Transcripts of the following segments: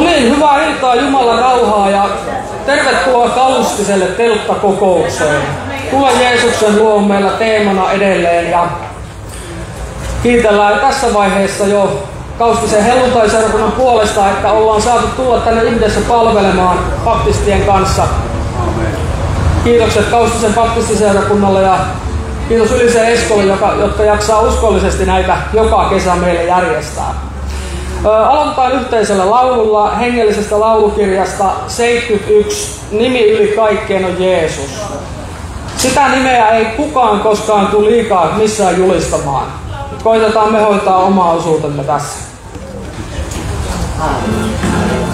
Niin, hyvää iltaa, Jumalan rauhaa ja tervetuloa Kaustiselle telttakokoukseen. Tule Jeesuksen luo meillä teemana edelleen ja kiitellään tässä vaiheessa jo Kaustisen helluntaiseurakunnan puolesta, että ollaan saatu tulla tänne yhdessä palvelemaan baptistien kanssa. Kiitokset Kaustisen baptistiseurakunnalle ja kiitos Ylisen Eskolle, joka, jotka jaksaa uskollisesti näitä joka kesä meille järjestää. Aloitetaan yhteisellä laululla hengellisestä laulukirjasta 71. Nimi yli kaikkeen on Jeesus. Sitä nimeä ei kukaan koskaan tule liikaa missään julistamaan. Koitetaan me hoitaa omaa osuutemme tässä. Joo.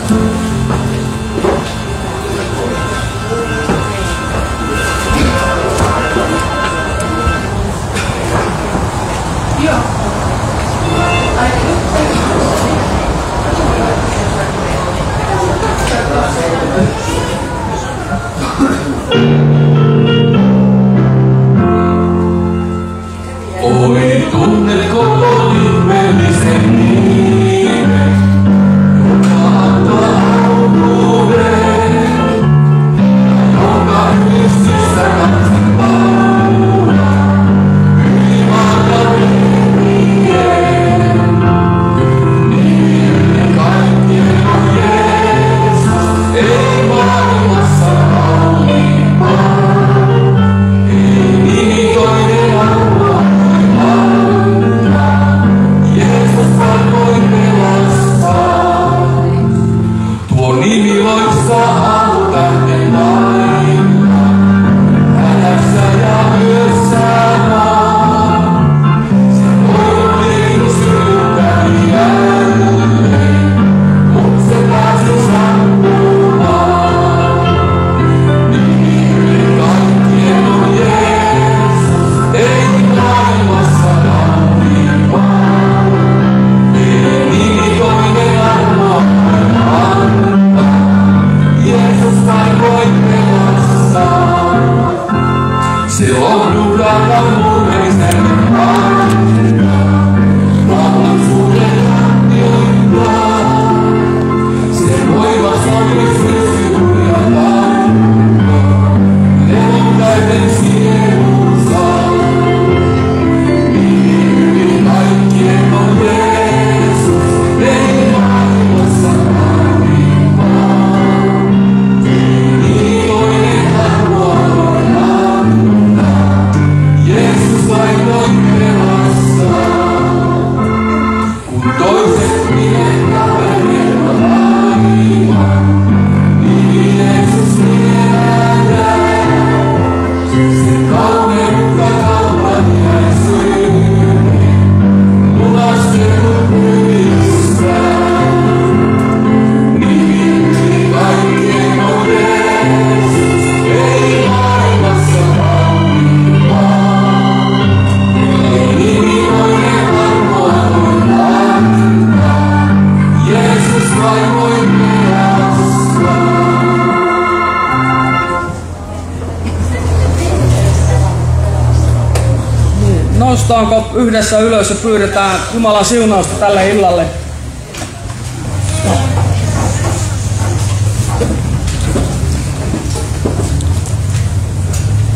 Yhdessä ylös ja pyydetään Jumalan siunausta tälle illalle?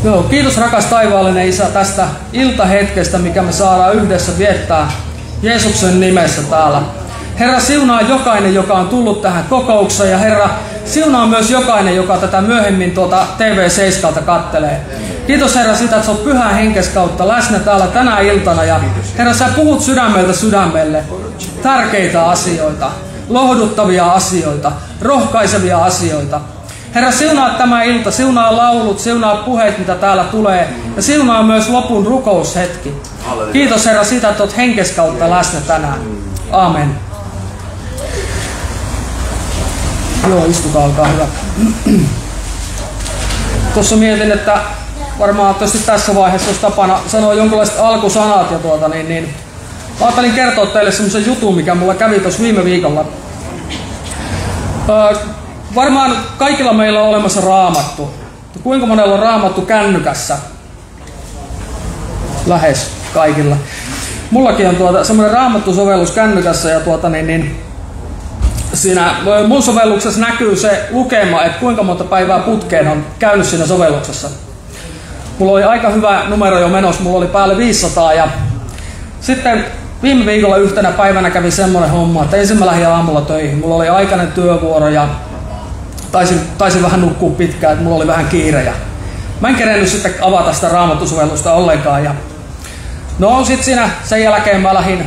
Joo, kiitos rakas taivaallinen Isä tästä iltahetkestä, mikä me saadaan yhdessä viettää Jeesuksen nimessä täällä. Herra, siunaa jokainen, joka on tullut tähän kokoukseen ja Herra, siunaa myös jokainen, joka tätä myöhemmin tuota TV7 kattelee. Kiitos Herra sitä, että sä oot pyhän henkes kautta läsnä täällä tänä iltana ja Herra, sä puhut sydämeltä sydämelle tärkeitä asioita, lohduttavia asioita, rohkaisevia asioita. Herra, siunaa tämä ilta, siunaa laulut, siunaa puheet, mitä täällä tulee, ja siunaa myös lopun rukoushetki. Kiitos Herra sitä, että olet henkes kautta läsnä tänään. Amen. Joo, istukaa, olkaa hyvä. Tuossa mietin, että varmaan tietysti tässä vaiheessa olisi tapana sanoa jonkinlaiset alkusanat ja tuota niin, niin ajattelin kertoa teille semmoisen jutun, mikä mulla kävi tuossa viime viikolla. Öö, varmaan kaikilla meillä on olemassa raamattu. Kuinka monella on raamattu kännykässä? Lähes kaikilla. Mullakin on tuota, semmoinen raamattusovellus kännykässä ja tuota, niin, niin, siinä mun sovelluksessa näkyy se lukema, että kuinka monta päivää putkeen on käynyt siinä sovelluksessa. Mulla oli aika hyvä numero jo menossa, mulla oli päälle 500 ja sitten viime viikolla yhtenä päivänä kävi semmoinen homma, että ensin mä lähdin aamulla töihin. Mulla oli aikainen työvuoro ja taisin, taisin vähän nukkua pitkään, että mulla oli vähän kiire. Ja mä en kerennyt sitten avata sitä raamattusovellusta ollenkaan. Ja no sit siinä sen jälkeen mä lähdin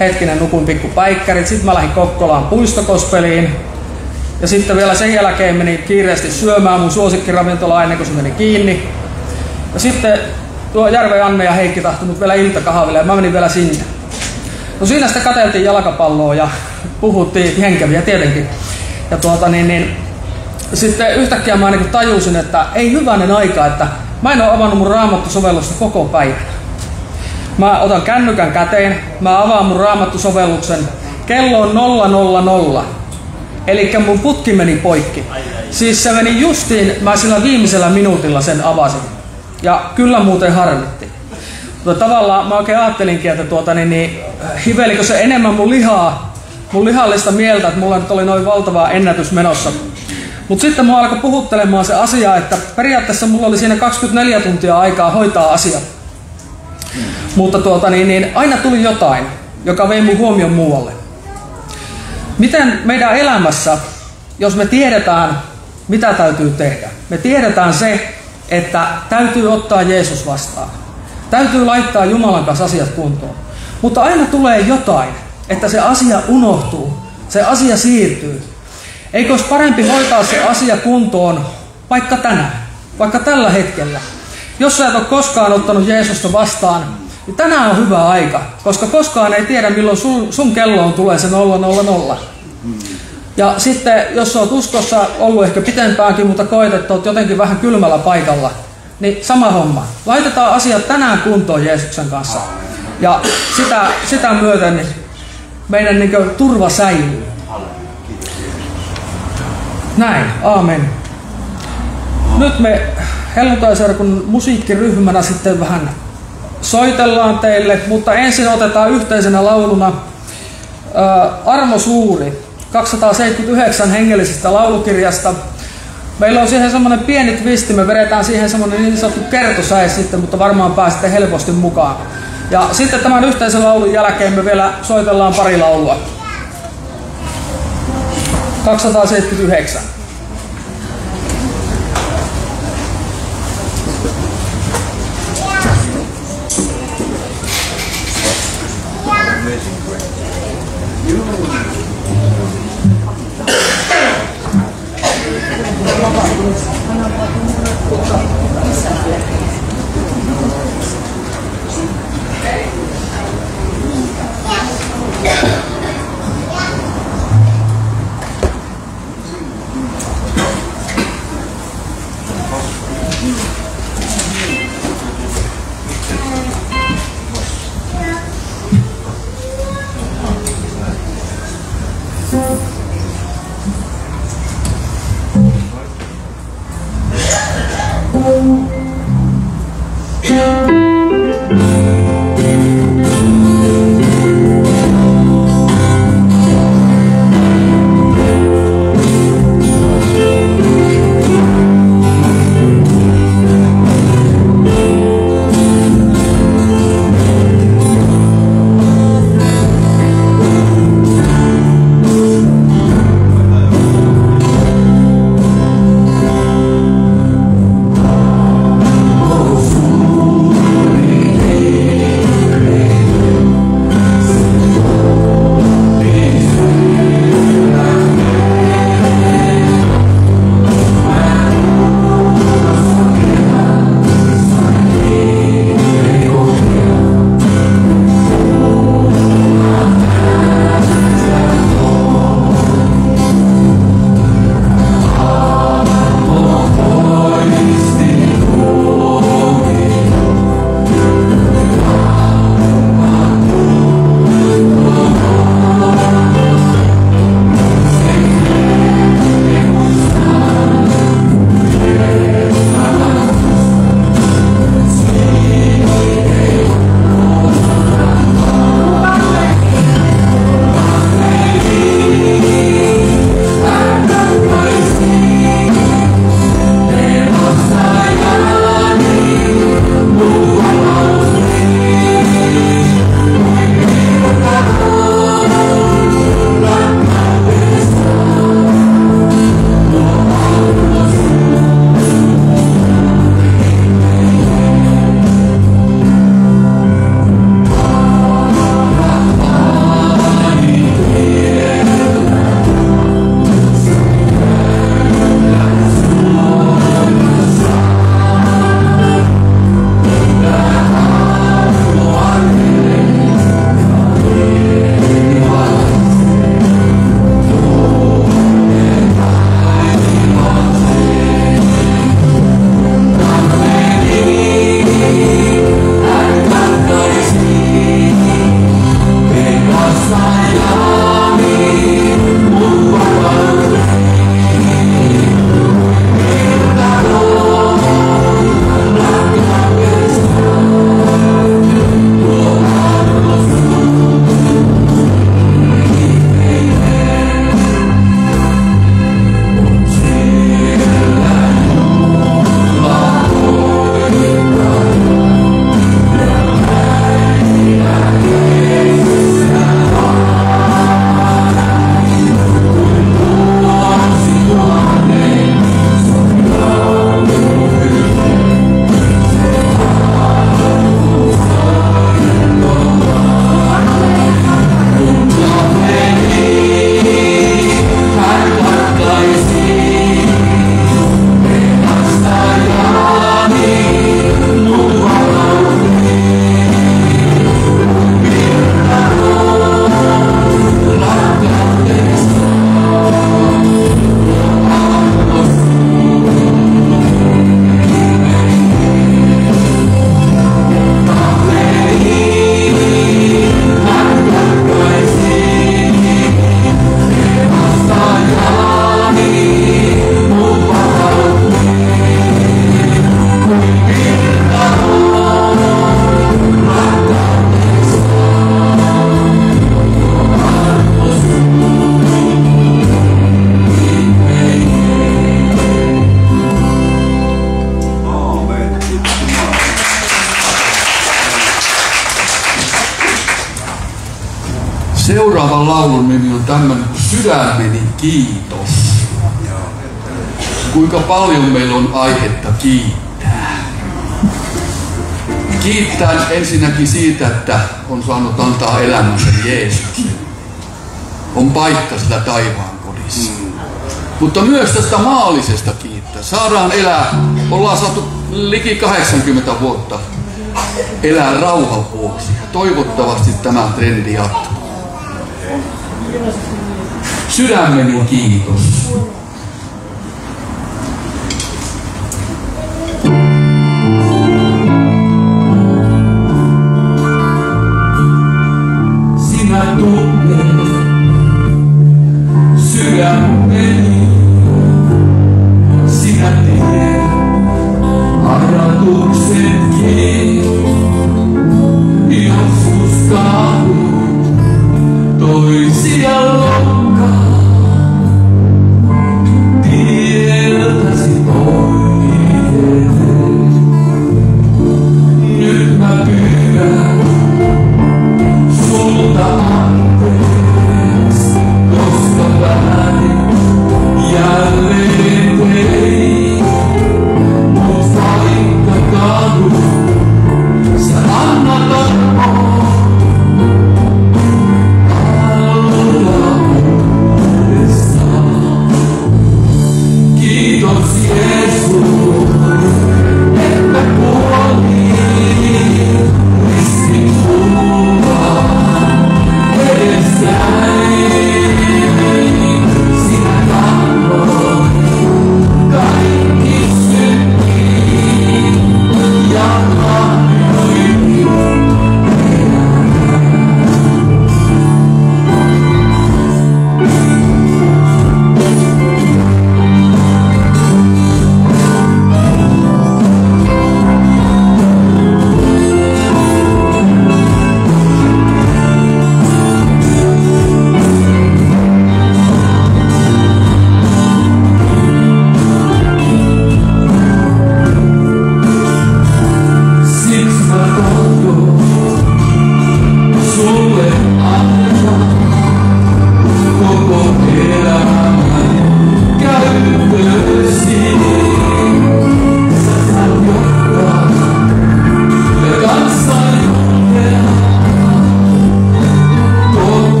hetkinen nukun pikku päikkärit, sitten mä lähdin Kokkolaan puistokospeliin. Ja sitten vielä sen jälkeen menin kiireesti syömään mun suosikkiravintola ennen kuin se meni kiinni. Ja sitten tuo Järve Anne ja Heikki tahtoi mut vielä iltakahville ja mä menin vielä sinne. No siinä sitten katseltiin jalkapalloa ja puhuttiin henkeviä tietenkin. Ja tuota niin, niin sitten yhtäkkiä mä niin tajusin, että ei hyvänen aika, että mä en ole avannut mun raamattusovellusta koko päivän. Mä otan kännykän käteen, mä avaan mun raamattusovelluksen. Kello on 000. Eli mun putki meni poikki. Siis se meni justiin, mä sillä viimeisellä minuutilla sen avasin. Ja kyllä muuten harmitti. Mutta tavallaan mä oikein ajattelinkin, että tuota, niin, niin, hivelikö se enemmän mun lihaa, mun lihallista mieltä, että mulla nyt oli noin valtava ennätys menossa. Mutta sitten mua alkoi puhuttelemaan se asia, että periaatteessa mulla oli siinä 24 tuntia aikaa hoitaa asiat. Mutta tuota, niin, niin, aina tuli jotain, joka vei mun huomion muualle. Miten meidän elämässä, jos me tiedetään, mitä täytyy tehdä, me tiedetään se, että täytyy ottaa Jeesus vastaan. Täytyy laittaa Jumalan kanssa asiat kuntoon. Mutta aina tulee jotain, että se asia unohtuu, se asia siirtyy. Eikö olisi parempi hoitaa se asia kuntoon vaikka tänään, vaikka tällä hetkellä? Jos sä et ole koskaan ottanut Jeesusta vastaan, niin tänään on hyvä aika, koska koskaan ei tiedä milloin sun, sun kelloon tulee se 000. Ja sitten, jos oot uskossa ollut ehkä pitempäänkin, mutta koet, että oot jotenkin vähän kylmällä paikalla, niin sama homma. Laitetaan asiat tänään kuntoon Jeesuksen kanssa. Ja sitä, sitä myöten niin meidän niin turva säilyy. Näin, aamen. Nyt me helluntaisarkun musiikkiryhmänä sitten vähän soitellaan teille, mutta ensin otetaan yhteisenä lauluna ää, Armo Suuri, 279 hengellisestä laulukirjasta. Meillä on siihen semmoinen pieni twisti, me vedetään siihen semmoinen niin sanottu kertosäe sitten, mutta varmaan pääsette helposti mukaan. Ja sitten tämän yhteisen laulun jälkeen me vielä soitellaan pari laulua. 279. Amazing grace. You Yeah. Laulun nimi on tämmöinen Sydämeni kiitos. Kuinka paljon meillä on aihetta kiittää. Kiittää ensinnäkin siitä, että on saanut antaa elämänsä Jeesukselle. On paikka sitä taivaan kodissa. Mutta myös tästä maallisesta kiittää. Saadaan elää, ollaan saatu liki 80 vuotta elää rauhan vuoksi. Toivottavasti tämä trendi jatkuu. Sydämeni kiitos.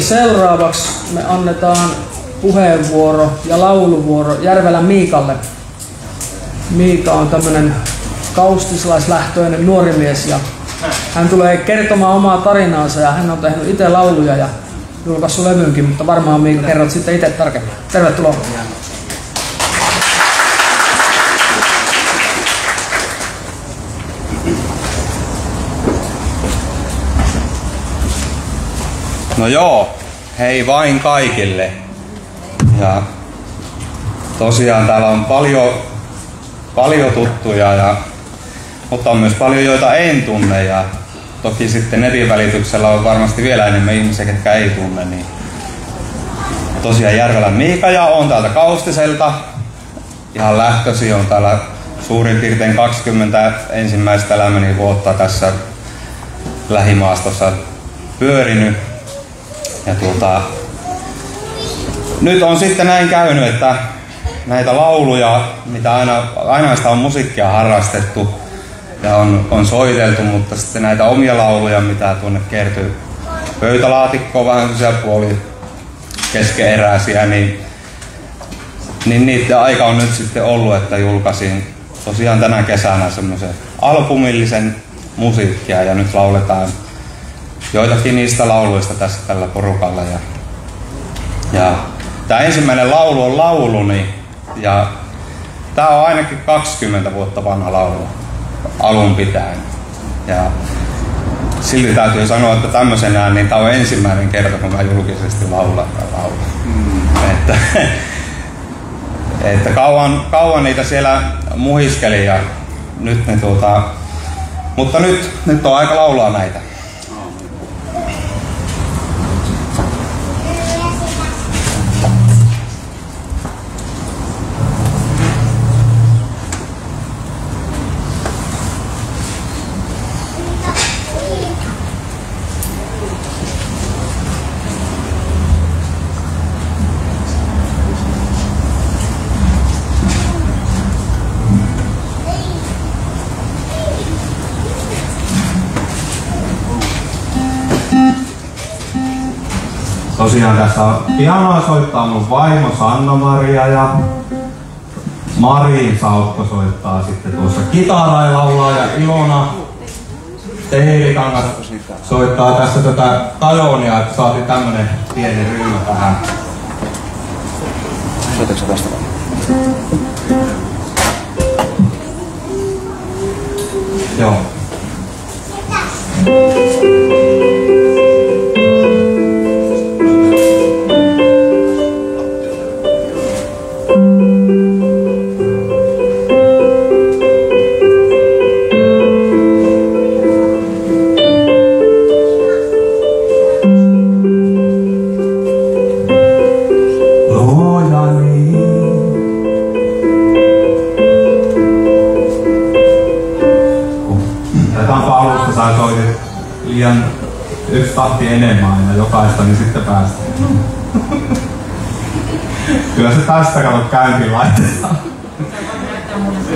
Niin, seuraavaksi me annetaan puheenvuoro ja lauluvuoro Järvelän Miikalle. Miika on tämmönen kaustislaislähtöinen nuori mies ja hän tulee kertomaan omaa tarinaansa ja hän on tehnyt itse lauluja ja julkaissut levynkin, mutta varmaan Miika kerrot sitten itse tarkemmin. Tervetuloa. No joo, hei vain kaikille. Ja tosiaan täällä on paljon, paljon tuttuja, ja, mutta on myös paljon joita en tunne. Ja toki sitten netin välityksellä on varmasti vielä enemmän ihmisiä, ketkä ei tunne. Niin tosiaan Järvelän Miika ja on täältä Kaustiselta. Ihan lähtösi on täällä suurin piirtein 20 ensimmäistä elämäni vuotta tässä lähimaastossa pyörinyt ja tuota, nyt on sitten näin käynyt, että näitä lauluja, mitä aina, aina sitä on musiikkia harrastettu ja on, on soiteltu, mutta sitten näitä omia lauluja, mitä tuonne kertyy. Pöytälaatikkoon, vähän puoli keskeeräisiä, niin, niin niiden aika on nyt sitten ollut, että julkaisin tosiaan tänä kesänä semmoisen albumillisen musiikkia ja nyt lauletaan joitakin niistä lauluista tässä tällä porukalla. Ja, ja tämä ensimmäinen laulu on lauluni ja tämä on ainakin 20 vuotta vanha laulu alun pitäen. Ja silti täytyy sanoa, että tämmöisenä niin tämä on ensimmäinen kerta, kun mä julkisesti laulan laulu. Mm. Että, että kauan, kauan niitä siellä muhiskeli ja nyt ne tuota, mutta nyt, nyt on aika laulaa näitä. Tosiaan tässä on pianoa soittaa mun vaimo Sanna-Maria ja Marin Saukko soittaa sitten tuossa kitaraa ja laulaa ja Ilona Teirikangas soittaa tässä tätä tajonia, että saatiin tämmönen pieni ryhmä tähän. Soitatko tästä Joo. Enemmän aina jokaista, niin sitten päästään. Kyllä se tästä kato käyntiin laitetaan.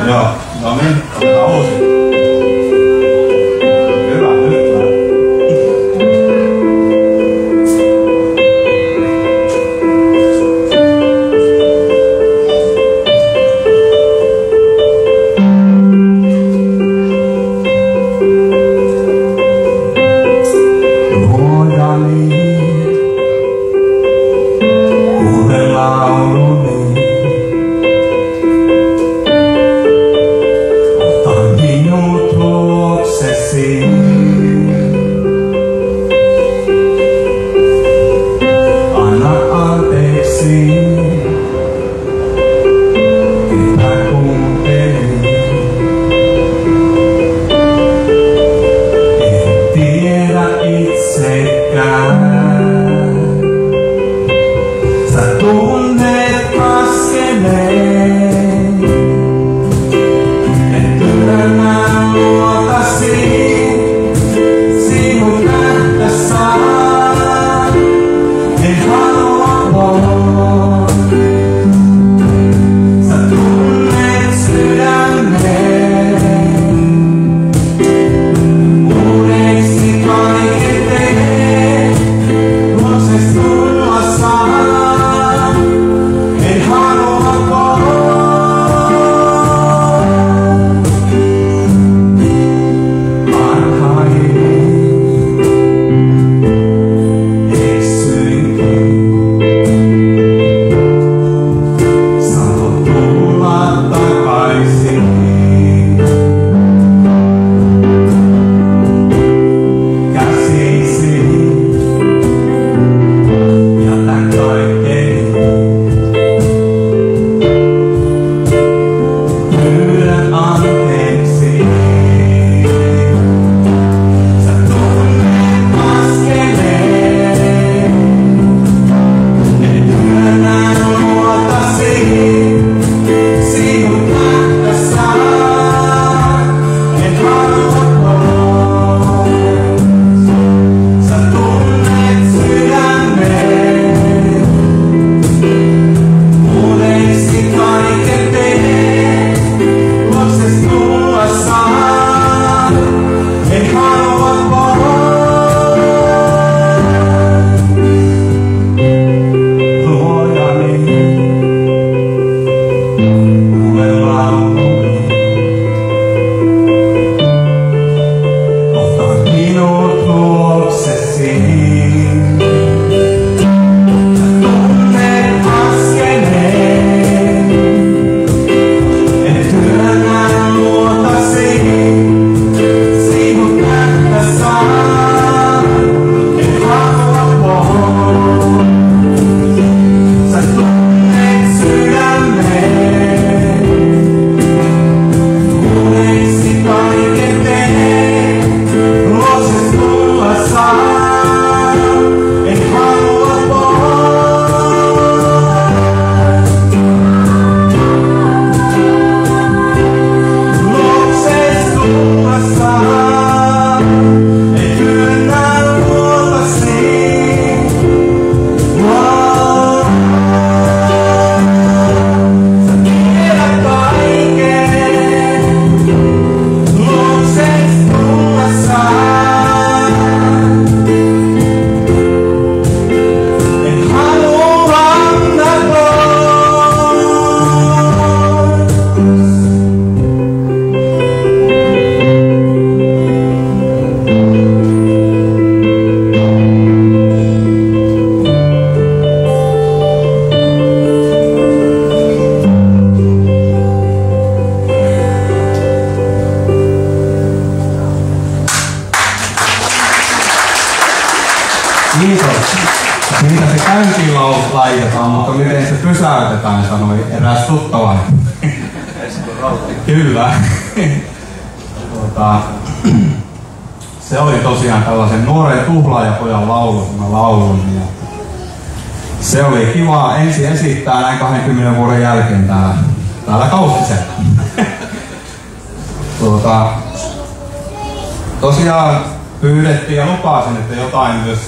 Joo, no niin, otetaan uusi.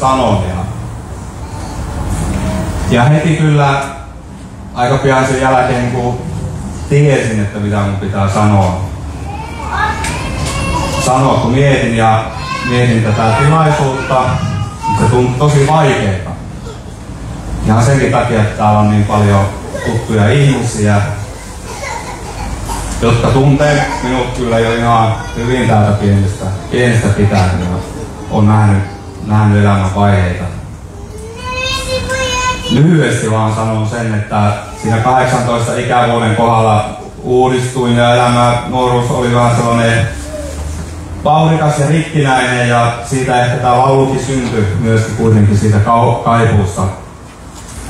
Sanon. Ja, heti kyllä aika pian sen jälkeen, kun tiesin, että mitä mun pitää sanoa, sanoa, kun mietin ja mietin tätä tilaisuutta, se tuntui tosi vaikeaa. Ihan senkin takia, että täällä on niin paljon tuttuja ihmisiä, jotka tuntee minut kyllä jo ihan hyvin täältä pienestä, pienestä pitäen on nähnyt, nähnyt elämän vaiheita. Lyhyesti vaan sanon sen, että siinä 18 ikävuoden kohdalla uudistuin ja elämä nuoruus oli vähän sellainen vauhdikas ja rikkinäinen ja siitä ehkä tämä laulukin syntyi myöskin kuitenkin siitä kaipuusta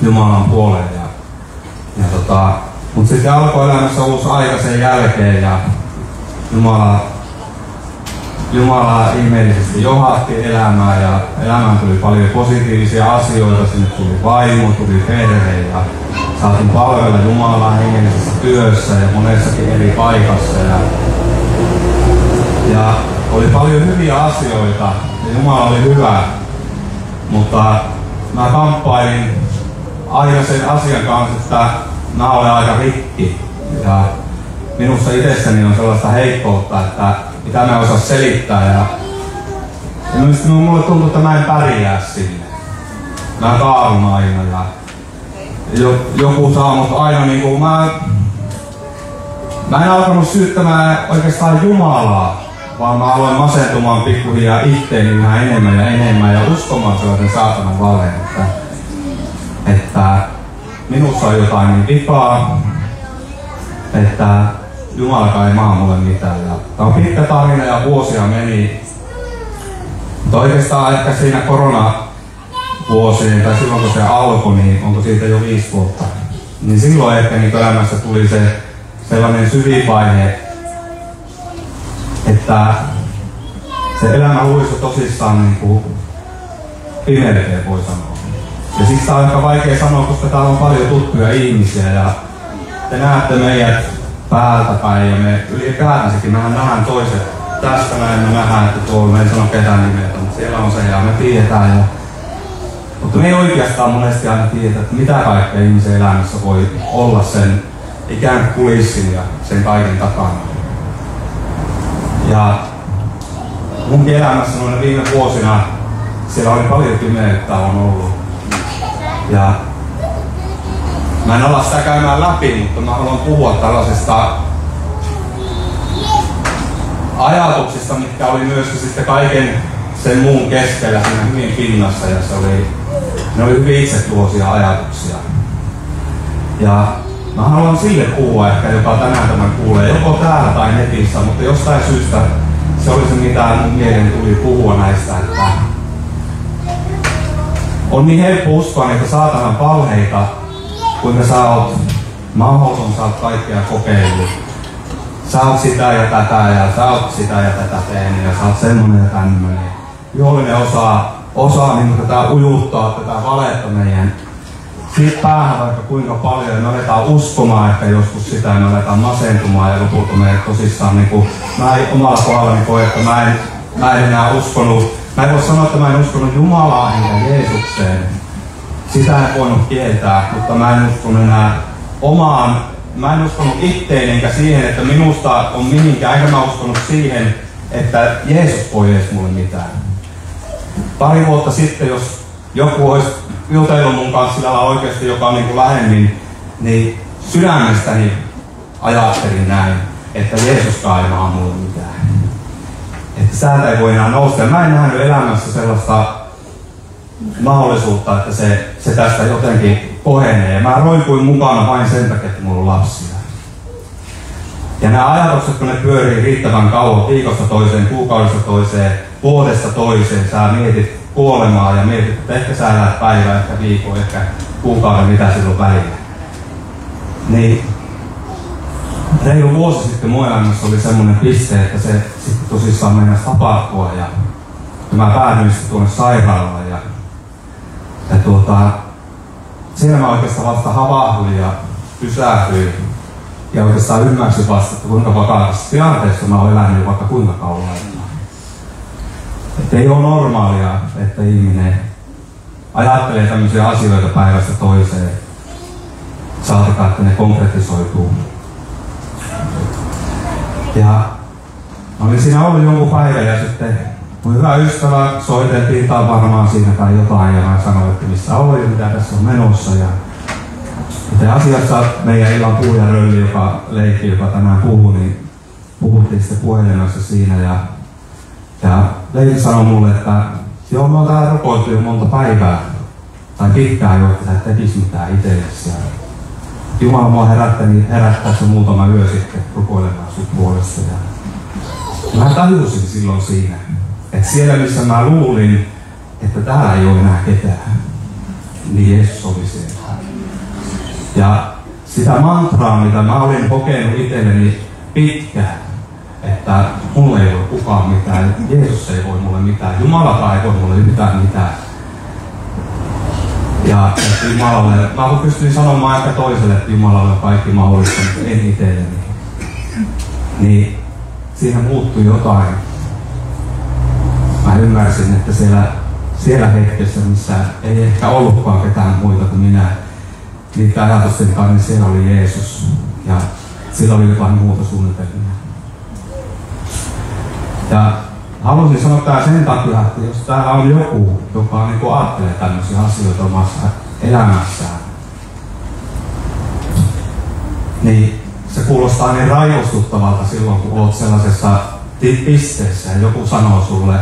Jumalan puoleen. Ja, ja tota, mutta sitten alkoi elämässä uusi aika sen jälkeen ja Jumala, Jumala ihmeellisesti johatti elämää ja elämään tuli paljon positiivisia asioita. Sinne tuli vaimo, tuli perhe ja saatiin palvella Jumalaa hengellisessä työssä ja monessakin eri paikassa. Ja, ja oli paljon hyviä asioita ja Jumala oli hyvä, mutta mä kamppailin aina sen asian kanssa, että mä olen aika rikki ja minussa itsessäni on sellaista heikkoutta, että mitä mä osaa selittää ja, ja myös mulle tuntuu, että mä en pärjää sinne. Mä kaadun aina ja joku saa mut aina niin kuin mä, mä en alkanut syyttämään oikeastaan Jumalaa, vaan mä aloin masentumaan pikkuhiljaa itteeni yhä enemmän ja enemmän ja uskomaan sellaisen saatanan valeen, että, että minussa on jotain niin vikaa, että Jumala ei maa mulle mitään. Ja tämä on pitkä tarina ja vuosia meni. Mutta oikeastaan ehkä siinä korona vuosien tai silloin kun se alkoi, niin onko siitä jo viisi vuotta, niin silloin ehkä niin elämässä tuli se sellainen syvin vaihe, että se elämä luisu tosissaan niin kuin voi sanoa. Ja siksi on aika vaikea sanoa, koska täällä on paljon tuttuja ihmisiä ja te näette meidät päältä päin ja me ylipäätänsäkin mehän nähdään toiset tästä näin me nähdään, että tuolla me ei sano ketään nimeltä, mutta siellä on se ja me tiedetään. Ja, mutta me ei oikeastaan monesti aina tiedä, että mitä kaikkea ihmisen elämässä voi olla sen ikään kuin kulissin ja sen kaiken takana. Ja mun elämässä noina viime vuosina siellä oli paljon pimeyttä on ollut. Ja mä en ala sitä käymään läpi, mutta mä haluan puhua tällaisesta ajatuksista, mitkä oli myös sitten kaiken sen muun keskellä siinä hyvin pinnassa ja se oli, ne oli hyvin itsetuosia ajatuksia. Ja Mä haluan sille puhua ehkä, joka tänään tämän kuulee, joko täällä tai netissä, mutta jostain syystä se oli se, mitä mun mielen tuli puhua näistä, että on niin helppo uskoa niitä saatanan palheita, kuinka sä oot mahdoton, sä oot kaikkea kokeillut. Sä oot sitä ja tätä ja sä oot sitä ja tätä tehnyt ja sä oot semmonen ja tämmönen. Vihollinen osaa, osaa niin tätä ujuttaa tätä valetta meidän siitä päähän vaikka kuinka paljon me aletaan uskomaan ehkä joskus sitä ja me aletaan masentumaan ja lopulta me tosissaan niin kuin, mä en omalla kohdallani koe, että mä en, mä en enää uskonut, mä en voi sanoa, että mä en uskonut Jumalaa enkä Jeesukseen. Sitä en voinut kieltää, mutta mä en uskonut enää omaan, mä en uskonut itteen enkä siihen, että minusta on mihinkään, enkä mä uskonut siihen, että Jeesus voi edes mulle mitään. Pari vuotta sitten, jos joku olisi jutellut mun kanssa sillä oikeasti, joka on niin kuin lähemmin, niin sydämestäni ajattelin näin, että Jeesus ei maa mulle mitään. Että säältä ei voi enää nousta. Mä en nähnyt elämässä sellaista mahdollisuutta, että se, se tästä jotenkin kohenee. Mä roikuin mukana vain sen takia, että mulla on lapsia. Ja nämä ajatukset, kun ne pyörii riittävän kauan viikosta toiseen, kuukaudesta toiseen, vuodesta toiseen, sä mietit kuolemaa ja mietit, että ehkä sä elät päivää, ehkä viikon, ehkä kuukauden, mitä silloin välillä. Niin reilu vuosi sitten mun elämässä oli semmoinen piste, että se sitten tosissaan mennä tapahtua ja, ja mä päädyin sitten tuonne sairaalaan ja, ja tuota, siinä mä oikeastaan vasta havahduin ja pysähdyin ja oikeastaan ymmärsin vasta, että kuinka vakavassa tilanteessa mä olen elänyt vaikka kuinka kauan. Että ei ole normaalia, että ihminen ajattelee tämmöisiä asioita päivästä toiseen, saatika, että ne konkretisoituu. Ja mä olin siinä ollut jonkun päivän ja sitten mun hyvä ystävä soiteltiin tai varmaan siinä tai jotain ja mä sanoin, että missä oli, mitä tässä on menossa. Ja itse asiassa meidän illan puhuja Rölli, joka leikki, joka tänään puhui, niin puhuttiin sitten puhelimessa siinä ja, ja Leikki sanoi mulle, että joo, me on täällä rukoiltu jo monta päivää tai pitkään jo, että sä et tekisi mitään itsellesi. Jumala mua herättäni, herättäessä muutama yö sitten rukoilemaan sun puolesta. Ja mä tajusin silloin siinä, että siellä missä mä luulin, että täällä ei ole enää ketään, niin Jeesus oli siellä. Ja sitä mantraa, mitä mä olin kokenut itselleni pitkään, että mulle ei voi kukaan mitään, Jeesus ei voi mulle mitään, Jumalakaan ei voi mulle yhtään mitään, ja että Jumalalle, mä pystyin sanomaan ehkä toiselle, että Jumalalle on kaikki mahdollista, mutta en itselleni. Niin siinä muuttui jotain. Mä ymmärsin, että siellä, siellä hetkessä, missä ei ehkä ollutkaan ketään muita kuin minä, niitä ajatusten niin siellä oli Jeesus. Ja sillä oli jotain muuta suunnitelmia. Ja haluaisin sanoa tämä sen takia, että jos täällä on joku, joka niin ajattelee tämmöisiä asioita omassa elämässään, niin se kuulostaa niin raivostuttavalta silloin, kun olet sellaisessa pisteessä ja joku sanoo sulle,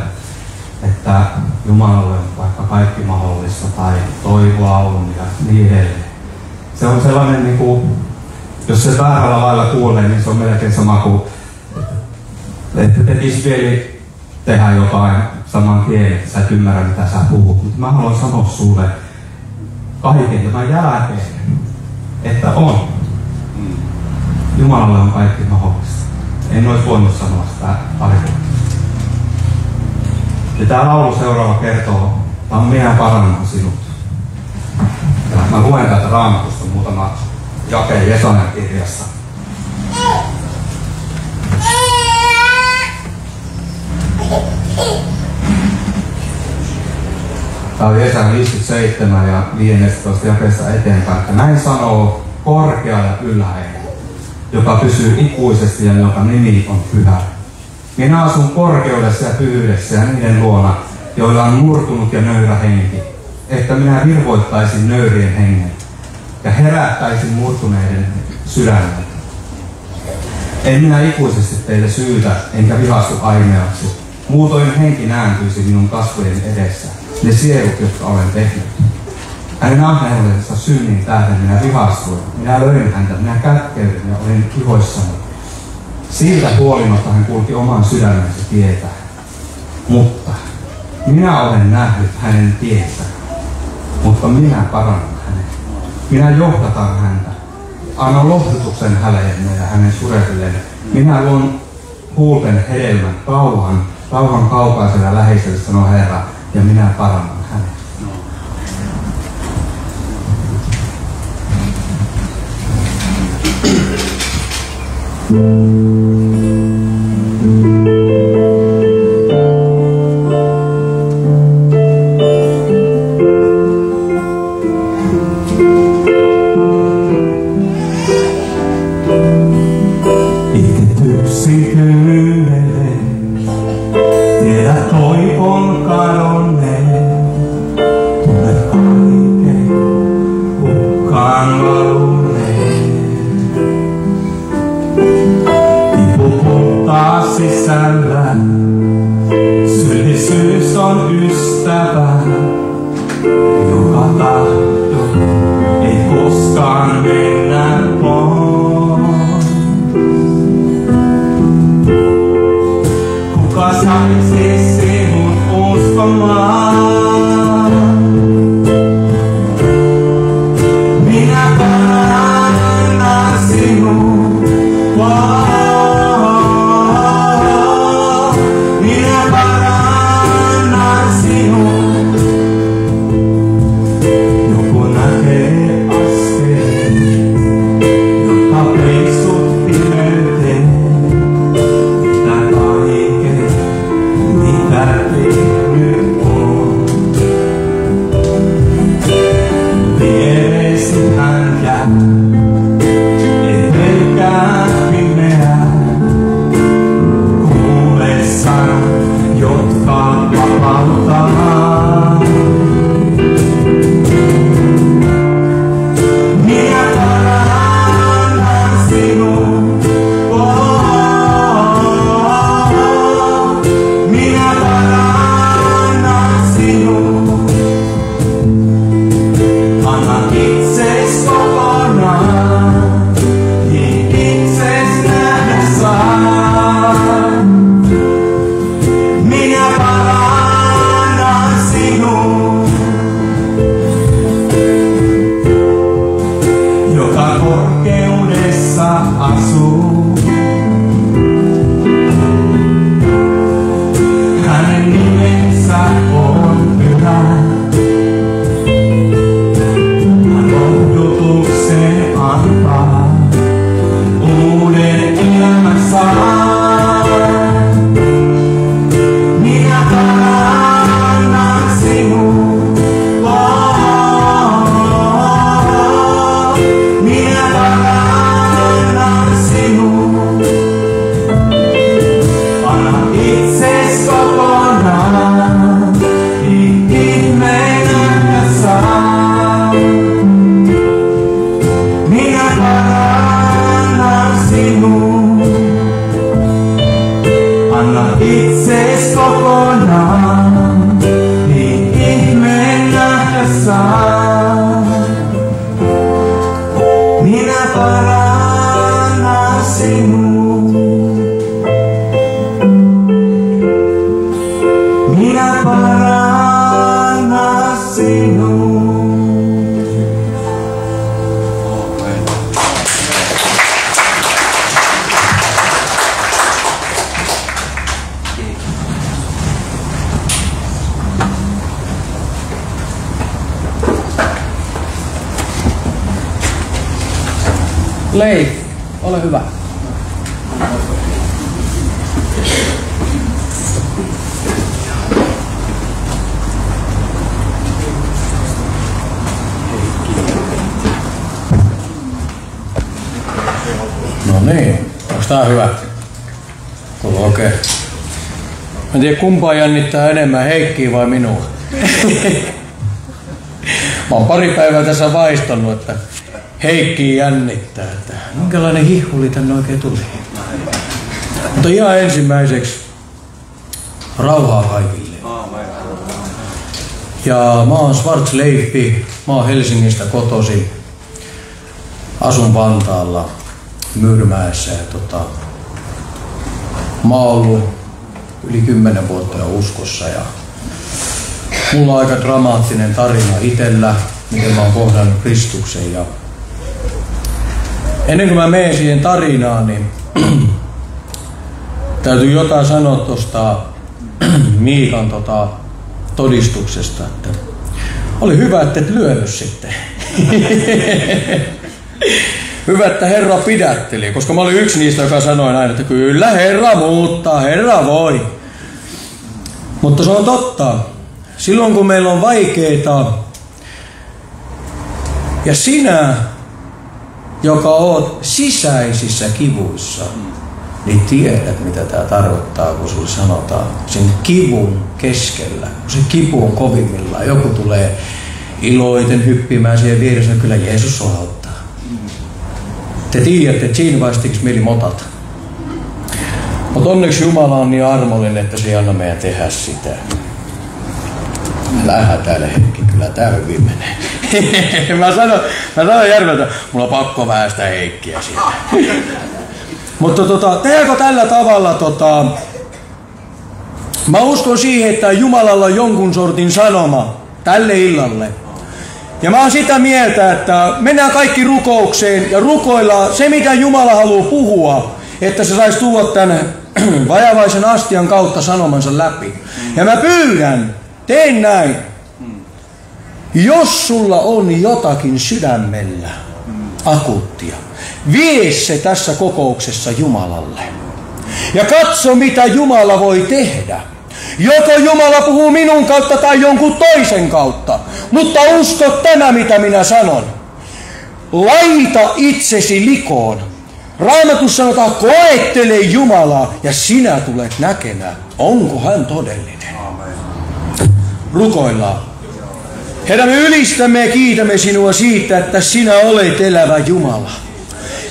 että Jumalalle on vaikka kaikki mahdollista tai toivoa on ja niin edelleen. Se on sellainen, niin kuin, jos se väärällä lailla kuulee, niin se on melkein sama kuin, että tekisi vielä tehdä jotain saman tien, että sä et ymmärrä mitä sä puhut. Mutta mä haluan sanoa sulle kaiken tämän jälkeen, että on. Jumalalle on kaikki mahdollista. En olisi voinut sanoa sitä paremmin. Ja tämä laulu seuraava kertoo, että on minä parannan sinut. Ja mä luen täältä raamatusta muutama jake Jesajan kirjasta. Tämä on Jesaja 57 ja 15 jakeesta eteenpäin, että näin sanoo korkea ja ylhäinen, joka pysyy ikuisesti ja joka nimi on pyhä. Minä asun korkeudessa ja pyydessä ja niiden luona, joilla on murtunut ja nöyrä henki, että minä virvoittaisin nöyrien hengen ja herättäisin murtuneiden sydämen. En minä ikuisesti teille syytä, enkä vihastu aineaksi, Muutoin henki nääntyisi minun kasvojen edessä, ne sielut, jotka olen tehnyt. Hänen ahneudensa synnin tähden minä vihastuin. Minä löin häntä, minä kätkeydin ja olin kihoissani. Siitä huolimatta hän kulki oman sydämensä tietä. Mutta minä olen nähnyt hänen tiensä, mutta minä parannan hänen. Minä johdatan häntä. Anna lohdutuksen hänelle ja hänen suretilleen. Minä luon huulten hedelmän, kauhan rauhan kaukaisella läheisellä, sanoo Herra, ja minä parannan Kumpaa jännittää enemmän, Heikkiä vai minua. Mä oon pari päivää tässä vaistannut, että Heikki jännittää, että minkälainen hihuli tänne oikein tuli. Mutta ihan ensimmäiseksi rauhaa kaikille. Ja mä oon Svarts Leifi, mä oon Helsingistä kotosi, asun Vantaalla Myyrmäessä ja tota, mä oon ollut yli kymmenen vuotta jo uskossa ja mulla on aika dramaattinen tarina itellä, miten mä oon kohdannut Kristuksen ja ennen kuin mä menen siihen tarinaan, niin täytyy jotain sanoa tuosta Miikan tota, todistuksesta, että oli hyvä, että et lyönyt sitten. Hyvä, että Herra pidätteli, koska mä olin yksi niistä, joka sanoi aina, että kyllä Herra muuttaa, Herra voi. Mutta se on totta. Silloin kun meillä on vaikeita ja sinä, joka oot sisäisissä kivuissa, niin tiedät, mitä tämä tarkoittaa, kun sulle sanotaan sen kivun keskellä. Kun se kipu on kovimmillaan, joku tulee iloiten hyppimään siihen vieressä, kyllä Jeesus auttaa. Te tiedätte, että siinä vaiheessa mieli motata. Mutta onneksi Jumala on niin armollinen, että se ei anna meidän tehdä sitä. Älä hätäile hetki, kyllä tää hyvin menee. mä sanon, mä sanon Järveltä, mulla on pakko väänstä Heikkiä siitä. Mutta tota, tehdäänkö tällä tavalla tota, Mä uskon siihen, että Jumalalla on jonkun sortin sanoma tälle illalle. Ja mä oon sitä mieltä, että mennään kaikki rukoukseen ja rukoillaan se, mitä Jumala haluaa puhua, että se saisi tuoda tänne vajavaisen astian kautta sanomansa läpi. Ja mä pyydän, teen näin. Jos sulla on jotakin sydämellä akuuttia, vie se tässä kokouksessa Jumalalle. Ja katso, mitä Jumala voi tehdä. Joko Jumala puhuu minun kautta tai jonkun toisen kautta. Mutta usko tämä, mitä minä sanon. laita itsesi likoon. Raamatussa sanotaan, koettele Jumalaa ja sinä tulet näkemään, onko hän todellinen. Rukoillaan. Herra, me ylistämme ja kiitämme sinua siitä, että sinä olet elävä Jumala.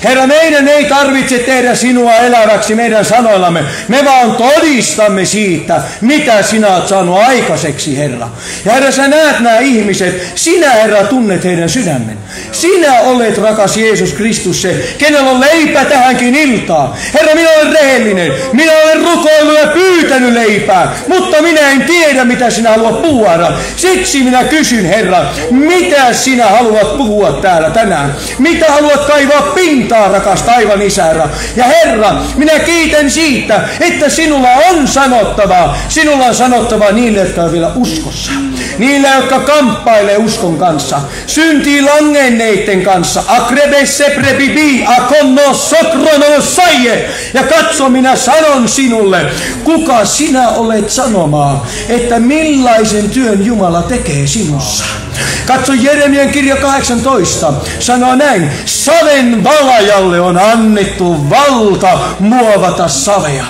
Herra, meidän ei tarvitse tehdä sinua eläväksi meidän sanoillamme. Me vaan todistamme siitä, mitä sinä olet saanut aikaiseksi, Herra. Ja Herra, sä näet nämä ihmiset. Sinä, Herra, tunnet heidän sydämen. Sinä olet, rakas Jeesus Kristus, se, kenellä on leipä tähänkin iltaan. Herra, minä olen rehellinen. Minä olen rukoillut ja pyytänyt leipää, mutta minä en tiedä, mitä sinä haluat puhua, Herra. Siksi minä kysyn, Herra, mitä sinä haluat puhua täällä tänään? Mitä haluat kaivaa pintaan, rakas taivaan isä, Herra? Ja Herra, minä kiitän siitä, että sinulla on sanottavaa. Sinulla on sanottavaa niille, jotka on vielä uskossa. Niille, jotka kamppailee uskon kanssa. Syntii langenneiden kanssa. Akrebesse prebibi, akonno sokrono saie. Ja katso, minä sanon sinulle, kuka sinä olet sanomaan, että millaisen työn Jumala tekee sinussa. Katso Jeremian kirja 18, sanoo näin, saven valajalle on annettu valta muovata savea.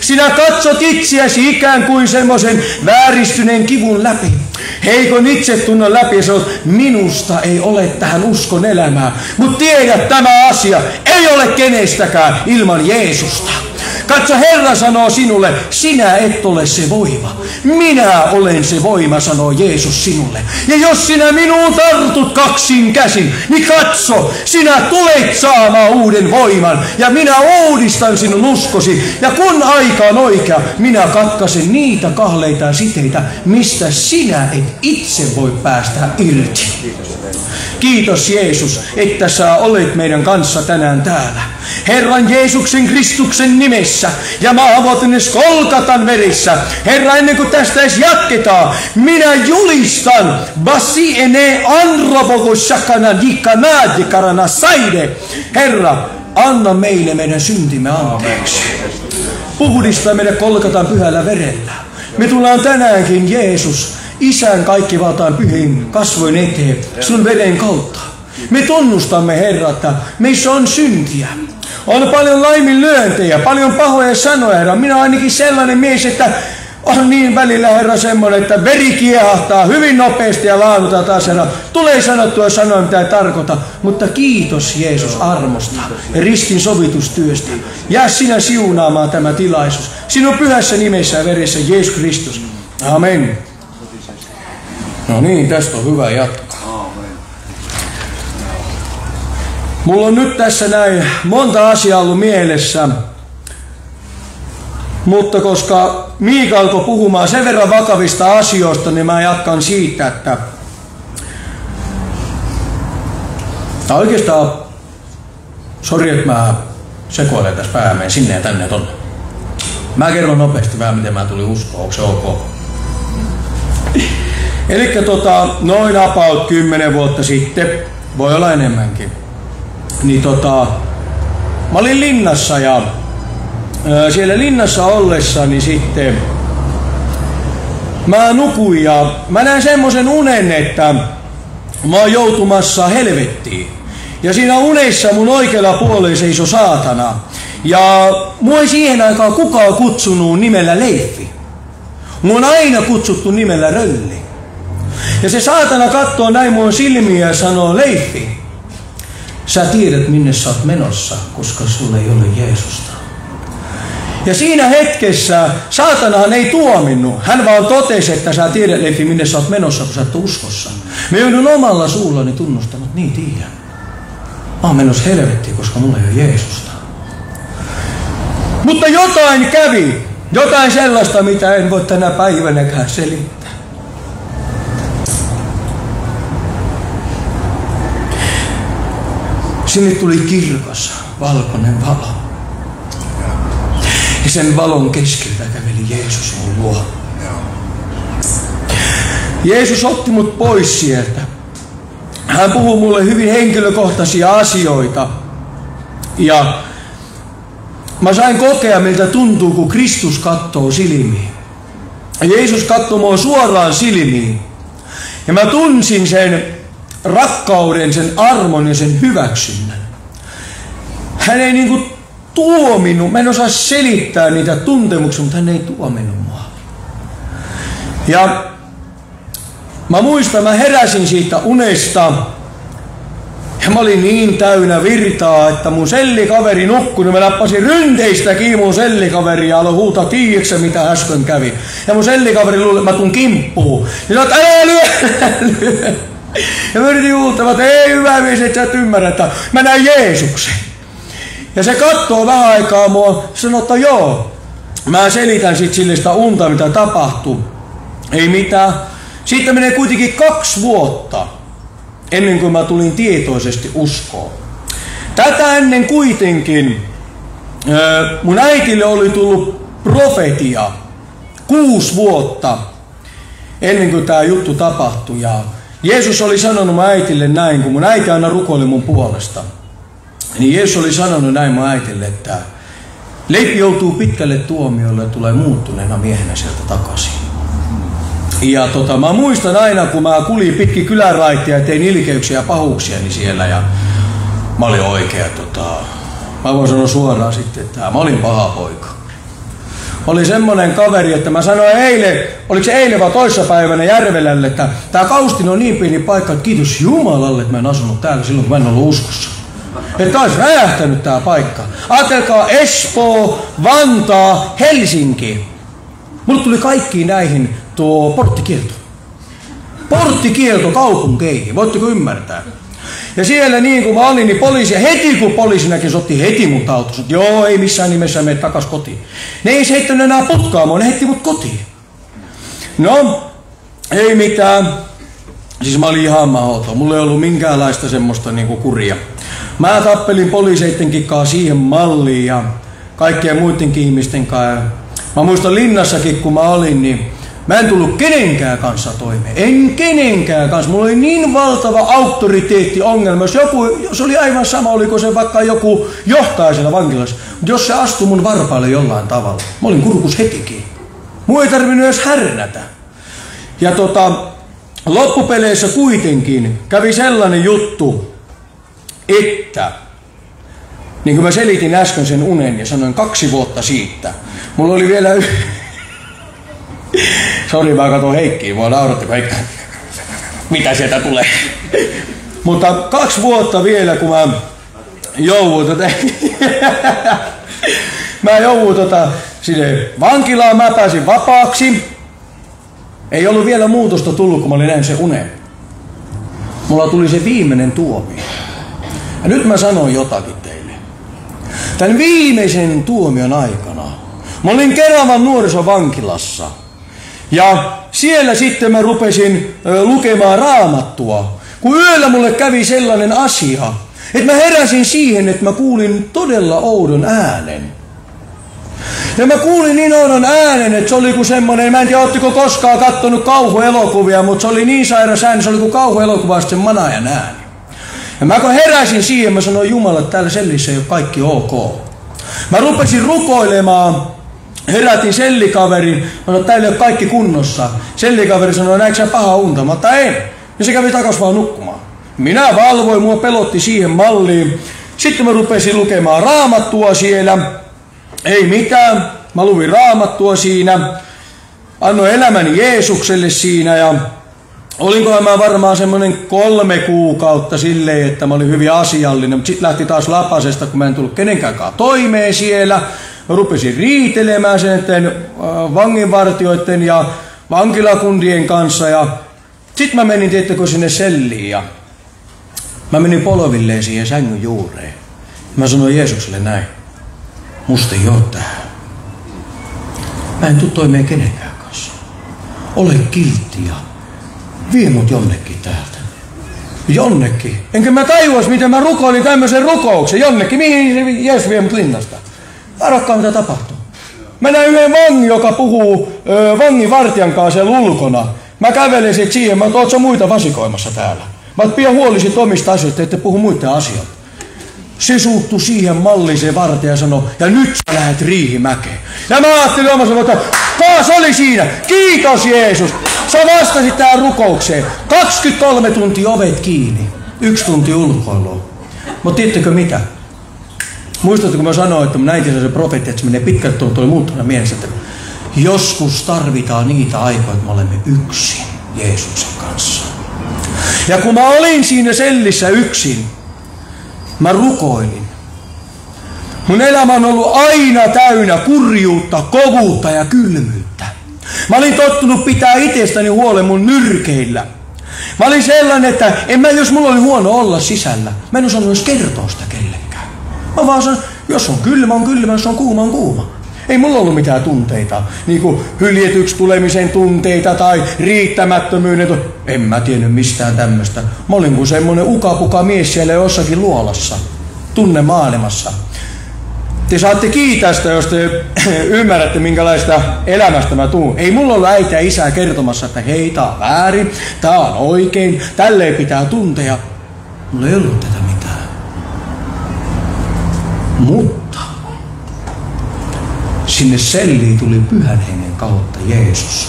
Sinä katsot itseäsi ikään kuin semmoisen vääristyneen kivun läpi. Heikon itsetunnon läpi ja sanot, minusta ei ole tähän uskon elämää. Mutta tiedä tämä asia ei ole kenestäkään ilman Jeesusta. Katso, Herra sanoo sinulle, sinä et ole se voima. Minä olen se voima, sanoo Jeesus sinulle. Ja jos sinä minuun tartut kaksin käsin, niin katso, sinä tulet saamaan uuden voiman. Ja minä uudistan sinun uskosi. Ja kun aika on oikea, minä katkaisen niitä kahleita ja siteitä, mistä sinä et itse voi päästä irti. Kiitos Jeesus, että sä olet meidän kanssa tänään täällä. Herran Jeesuksen Kristuksen nimessä ja maavuotinen Kolkatan verissä. Herra, ennen kuin tästä edes jatketaan, minä julistan basi ene anropoku shakana dikanadikarana saide. Herra, anna meille meidän syntimme anteeksi. Puhdista meidän Kolkatan pyhällä verellä. Me tullaan tänäänkin, Jeesus, Isän kaikki valtaan pyhin kasvoin eteen sun veden kautta. Me tunnustamme, Herra, että meissä on syntiä. On paljon laiminlyöntejä, paljon pahoja sanoja, Herra. Minä ainakin sellainen mies, että on niin välillä, Herra, semmoinen, että veri kiehahtaa hyvin nopeasti ja laaduta taas, Herra. Tulee sanottua sanoa, mitä ei tarkoita, mutta kiitos Jeesus armosta ja ristin sovitustyöstä. Jää sinä siunaamaan tämä tilaisuus. Sinun pyhässä nimessä ja veressä Jeesus Kristus. Amen. No niin, tästä on hyvä jatkaa. Mulla on nyt tässä näin monta asiaa ollut mielessä, mutta koska Miika alkoi puhumaan sen verran vakavista asioista, niin mä jatkan siitä, että tai oikeastaan, sori, että mä sekoilen tässä päämeen sinne ja tänne ja tonne. Mä kerron nopeasti vähän, miten mä tulin uskoon, onko se ok? Eli tota, noin about 10 vuotta sitten, voi olla enemmänkin, niin tota, mä olin linnassa ja ää, siellä linnassa ollessani sitten mä nukuin ja mä näin semmoisen unen, että mä oon joutumassa helvettiin. Ja siinä unessa mun oikealla puolella seisoi saatana. Ja mua ei siihen aikaan kukaan kutsunut nimellä Leiffi. Mua on aina kutsuttu nimellä Rölli. Ja se saatana katsoo näin mun silmiä ja sanoo, Leiffi, sä tiedät minne sä oot menossa, koska sulla ei ole Jeesusta. Ja siinä hetkessä saatanahan ei tuominnut. Hän vaan totesi, että sä tiedät, Leiffi, minne sä oot menossa, kun sä uskossa. Me joudun omalla suullani tunnustamaan, että niin tiedän. Mä oon menossa helvettiin, koska mulla ei ole Jeesusta. Mutta jotain kävi. Jotain sellaista, mitä en voi tänä päivänäkään selittää. Sinne tuli kirkas, valkoinen valo. Ja sen valon keskeltä käveli Jeesus mun luo. Jeesus otti mut pois sieltä. Hän puhui mulle hyvin henkilökohtaisia asioita. Ja mä sain kokea, miltä tuntuu, kun Kristus katsoo silmiin. Ja Jeesus katsoi mua suoraan silmiin. Ja mä tunsin sen rakkauden, sen armon ja sen hyväksynnän. Hän ei niinku tuominut, mä en osaa selittää niitä tuntemuksia, mutta hän ei tuominut mua. Ja mä muistan, mä heräsin siitä unesta ja mä olin niin täynnä virtaa, että mun sellikaveri nukkui, niin mä nappasin rynteistä kiinni mun sellikaveri ja aloin huutaa, tiiäksä mitä äsken kävi. Ja mun sellikaveri luuli, että mä tuun kimppuun. Sanoin, että älä lyö, älä lyö. Ja mä yritin huutaa, että ei hyvä mies, et sä et ymmärrä, että mä näin Jeesuksen. Ja se katsoo vähän aikaa mua, sanoo, että joo. Mä selitän sit sille sitä unta, mitä tapahtuu. Ei mitään. Sitten menee kuitenkin kaksi vuotta ennen kuin mä tulin tietoisesti uskoon. Tätä ennen kuitenkin mun äitille oli tullut profetia kuusi vuotta ennen kuin tämä juttu tapahtui. Ja Jeesus oli sanonut mun äitille näin, kun mun äiti aina rukoili mun puolesta. Niin Jeesus oli sanonut näin mun äitille, että Leipi joutuu pitkälle tuomiolle ja tulee muuttuneena miehenä sieltä takaisin. Ja tota, mä muistan aina, kun mä kulin pitki kyläraittia ja tein ilkeyksiä ja pahuuksia niin siellä ja mä olin oikea, tota, mä voin sanoa suoraan sitten, että mä olin paha poika. Oli semmonen kaveri, että mä sanoin eilen, oliko se eilen vai toissapäivänä Järvelälle, että tää Kaustin on niin pieni paikka, että kiitos Jumalalle, että mä en asunut täällä silloin, kun mä en ollut uskossa. Että olisi räjähtänyt tää paikka. Ajatelkaa Espoo, Vantaa, Helsinki. Mulle tuli kaikkiin näihin tuo porttikielto. Porttikielto kaupunkeihin, voitteko ymmärtää? Ja siellä niin kuin mä olin, niin poliisi, heti kun poliisi näki, se otti heti mut autossa. Joo, ei missään nimessä mene takas kotiin. Ne ei se heittänyt enää putkaamaan, ne heitti mut kotiin. No, ei mitään. Siis mä olin ihan mahdoton. Mulla ei ollut minkäänlaista semmoista niinku kuria. Mä tappelin poliiseittenkin kanssa siihen malliin ja kaikkien muidenkin ihmisten kanssa. Mä muistan linnassakin, kun mä olin, niin Mä en tullut kenenkään kanssa toimeen. En kenenkään kanssa. Mulla oli niin valtava auktoriteettiongelma. Jos joku, jos oli aivan sama, oliko se vaikka joku johtaja siellä vankilassa. Mutta jos se astui mun varpaille jollain tavalla, mä olin kurkus hetikin. Mua ei tarvinnut edes härnätä. Ja tota, loppupeleissä kuitenkin kävi sellainen juttu, että niin kuin mä selitin äsken sen unen ja sanoin kaksi vuotta siitä, mulla oli vielä Sori, mä katson Heikkiä, mua nauratti, kun Heikki, mitä sieltä tulee. Mutta kaksi vuotta vielä, kun mä jouduin tota, mä jouduin tota, sinne vankilaan, mä pääsin vapaaksi. Ei ollut vielä muutosta tullut, kun mä olin nähnyt se unen. Mulla tuli se viimeinen tuomio. Ja nyt mä sanon jotakin teille. Tämän viimeisen tuomion aikana, mä olin Keravan nuorisovankilassa – ja siellä sitten mä rupesin lukemaan raamattua, kun yöllä mulle kävi sellainen asia, että mä heräsin siihen, että mä kuulin todella oudon äänen. Ja mä kuulin niin oudon äänen, että se oli kuin semmonen, mä en tiedä, ootteko koskaan kattonut kauhuelokuvia, mutta se oli niin sairas ääni, se oli kuin kauhuelokuvasta sen manajan ääni. Ja mä kun heräsin siihen, mä sanoin Jumala, että täällä sellissä ei ole kaikki ok. Mä rupesin rukoilemaan Herätin sellikaverin, mä että täällä ei ole kaikki kunnossa. Sellikaveri sanoi, näetkö sä paha unta? Mä että en. Ja se kävi takas vaan nukkumaan. Minä valvoin, mua pelotti siihen malliin. Sitten mä rupesin lukemaan raamattua siellä. Ei mitään. Mä luvin raamattua siinä. Annoin elämäni Jeesukselle siinä ja olinkohan mä varmaan semmoinen kolme kuukautta silleen, että mä olin hyvin asiallinen, mutta sitten lähti taas lapasesta, kun mä en tullut kenenkään toimeen siellä. Mä rupesin riitelemään sen äh, vanginvartioiden ja vankilakundien kanssa ja sitten mä menin, tiettäkö, sinne selliin ja mä menin polvilleen siihen sängyn juureen. Mä sanoin Jeesukselle näin, musta ei ole tähän. Mä en tuu toimeen kenenkään kanssa. Ole kiltti ja vie mut jonnekin täältä. Jonnekin. Enkä mä tajuas, miten mä rukoilin tämmöisen rukouksen. Jonnekin. Mihin Jeesus vie mut linnasta? Arvatkaa mitä tapahtuu. Mä näin yhden vangin, joka puhuu ö, vangin vartijan kanssa siellä ulkona. Mä kävelen sit siihen, mä oot muita vasikoimassa täällä. Mä pian huolisin omista asioista, ette puhu muiden asioita. Se suuttu siihen malliin se vartija ja sanoi, ja nyt sä lähdet riihimäkeen. Ja mä ajattelin omassa että taas oli siinä. Kiitos Jeesus. Sä vastasit tähän rukoukseen. 23 tuntia ovet kiinni. Yksi tunti ulkoilua. Mutta tiedättekö mitä? Muistatteko, kun mä sanoin, että mun äiti se profeetti, että se menee pitkälle tuolla tuli muuttuna mielessä, että joskus tarvitaan niitä aikoja, että me olemme yksin Jeesuksen kanssa. Ja kun mä olin siinä sellissä yksin, mä rukoilin. Mun elämä on ollut aina täynnä kurjuutta, kovuutta ja kylmyyttä. Mä olin tottunut pitää itsestäni huolen mun nyrkeillä. Mä olin sellainen, että en mä, jos mulla oli huono olla sisällä, mä en osannut edes kertoa sitä. Mä vaan sanon, jos on kylmä, on kylmä, jos on kuuma, on kuuma. Ei mulla ollut mitään tunteita, niin kuin hyljetyksi tulemisen tunteita tai riittämättömyyden. En mä tiennyt mistään tämmöistä. Mä olin kuin semmonen ukapuka mies siellä jossakin luolassa, tunne maailmassa. Te saatte kiitää sitä, jos te ymmärrätte, minkälaista elämästä mä tuun. Ei mulla ollut äitiä ja isää kertomassa, että hei, tää on väärin, tää on oikein, tälleen pitää tuntea. Mulla ei ollut tätä mitään. Mutta sinne selliin tuli pyhän hengen kautta Jeesus.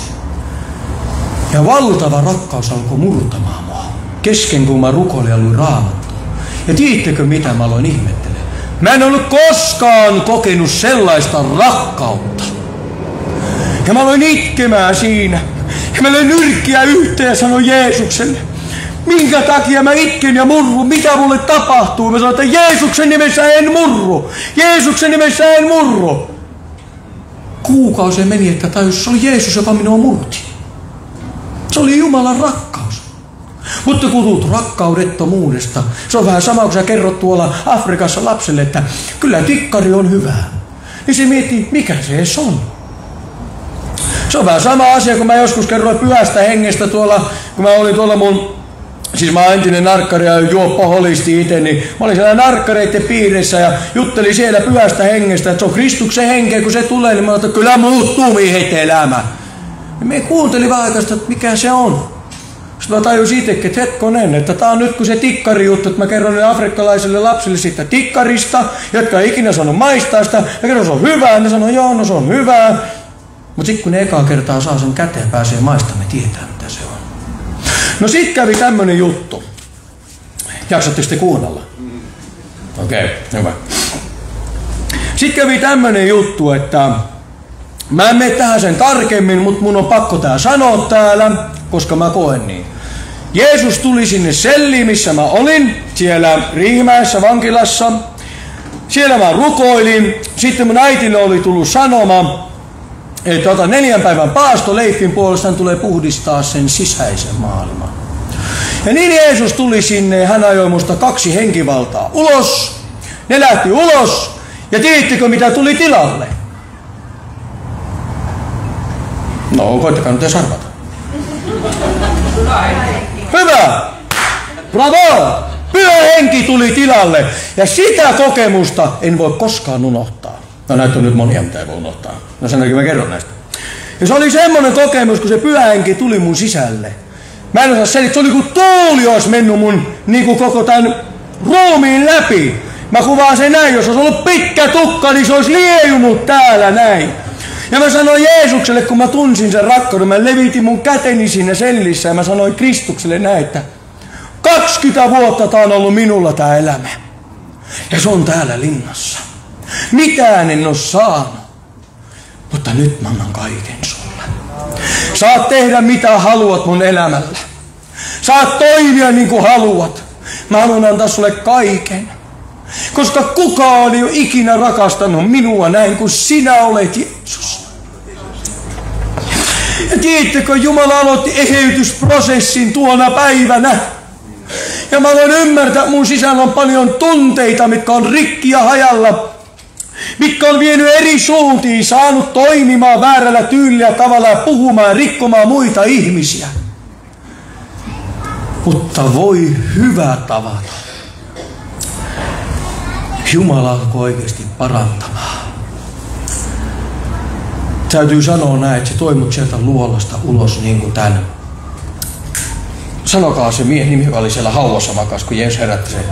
Ja valtava rakkaus alkoi murtamaan mua. Kesken kun mä rukoilin ja luin raamattua. Ja tiedättekö mitä mä aloin ihmettelemään? Mä en ollut koskaan kokenut sellaista rakkautta. Ja mä aloin itkemään siinä. Ja mä löin nyrkkiä yhteen ja sanoin Jeesukselle, minkä takia mä itken ja murrun, mitä mulle tapahtuu. Mä sanoin, että Jeesuksen nimessä en murru. Jeesuksen nimessä en murru. Kuukausi meni, että tajus, se oli Jeesus, joka minua murti. Se oli Jumalan rakkaus. Mutta kun tulet rakkaudettomuudesta, se on vähän sama kuin sä kerrot tuolla Afrikassa lapselle, että kyllä tikkari on hyvä. Niin se miettii, mikä se edes on. Se on vähän sama asia, kun mä joskus kerroin pyhästä hengestä tuolla, kun mä olin tuolla mun Siis mä oon entinen narkkari ja juoppo holisti itse, niin mä olin siellä narkkareiden piirissä ja juttelin siellä pyhästä hengestä, että se on Kristuksen henkeä, kun se tulee, niin mä oon, että kyllä muuttuu miehet elämä. Ja me kuuntelin vähän aikaa, että mikä se on. Sitten mä tajusin itsekin, että hetkonen, että tää on nyt kun se tikkari juttu, että mä kerron ne afrikkalaisille lapsille siitä tikkarista, jotka ei ikinä sano maistaa sitä, ja kerron se on hyvää, ne sanoo joo, no se on hyvää. Mutta sitten kun ne ekaa kertaa saa sen käteen pääsee maistamaan, me tietää. No sit kävi tämmönen juttu. Jaksatte sitten kuunnella? Okei, okay, hyvä. Sitten kävi tämmönen juttu, että mä en mene tähän sen tarkemmin, mutta mun on pakko tää sanoa täällä, koska mä koen niin. Jeesus tuli sinne selliin, missä mä olin, siellä Riihimäessä vankilassa. Siellä mä rukoilin. Sitten mun äitille oli tullut sanoma, että ota neljän päivän paasto Leifin puolestaan tulee puhdistaa sen sisäisen maailman. Ja niin Jeesus tuli sinne hän ajoi musta kaksi henkivaltaa ulos. Ne lähti ulos. Ja tiedättekö mitä tuli tilalle? No, koittakaa nyt edes arvata. Hyvä! Bravo! Pyhä henki tuli tilalle. Ja sitä kokemusta en voi koskaan unohtaa. No näitä on nyt monia, mitä ei voi unohtaa. No sen takia mä kerron näistä. Ja se oli semmoinen kokemus, kun se pyhä henki tuli mun sisälle. Mä en osaa selittää, se oli kuin tuuli olisi mennyt mun niin kuin koko tämän ruumiin läpi. Mä kuvaan sen näin, jos olisi ollut pitkä tukka, niin se olisi liejunut täällä näin. Ja mä sanoin Jeesukselle, kun mä tunsin sen rakkauden, mä levitin mun käteni siinä sellissä ja mä sanoin Kristukselle näin, että 20 vuotta tää on ollut minulla tää elämä. Ja se on täällä linnassa. Mitään en ole saanut. Mutta nyt mä annan kaiken sulle. Saat tehdä mitä haluat mun elämällä. Saat toimia niin kuin haluat. Mä haluan antaa sulle kaiken. Koska kukaan ei ole ikinä rakastanut minua näin kuin sinä olet Jeesus. Ja tiedättekö, Jumala aloitti eheytysprosessin tuona päivänä. Ja mä voin ymmärtää, mun sisällä on paljon tunteita, mitkä on rikki ja hajalla. Mitkä on vienyt eri suuntiin, saanut toimimaan väärällä tyylillä tavalla ja puhumaan rikkomaan muita ihmisiä. Mutta voi hyvä tavata. Jumala alkoi oikeasti parantamaan. Täytyy sanoa näin, että se toi mut sieltä luolasta ulos niin kuin tämän. Sanokaa se miehen nimi, joka oli siellä hauvassa makas, kun Jeesus herätti sen.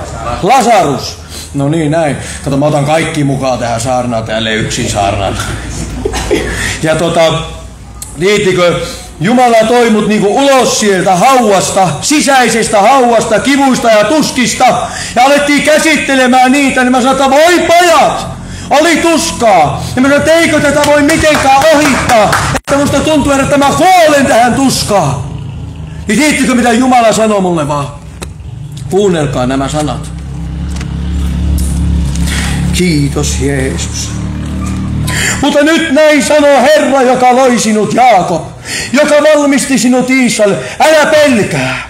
Lasarus! No niin, näin. Kato, mä otan kaikki mukaan tähän saarnaan, täällä yksin saarnaan. ja tota, liittikö, Jumala toi mut niinku ulos sieltä hauasta, sisäisestä hauasta, kivuista ja tuskista. Ja alettiin käsittelemään niitä, niin mä sanoin, että voi pajat, oli tuskaa. Ja mä sanoin, että eikö tätä voi mitenkään ohittaa. Että musta tuntuu, että mä kuolen tähän tuskaan. Niin tiedättekö mitä Jumala sanoo mulle vaan? Kuunnelkaa nämä sanat. Kiitos Jeesus. Mutta nyt näin sanoo Herra, joka loi sinut Jaakob, joka valmisti sinut Israel. Älä pelkää,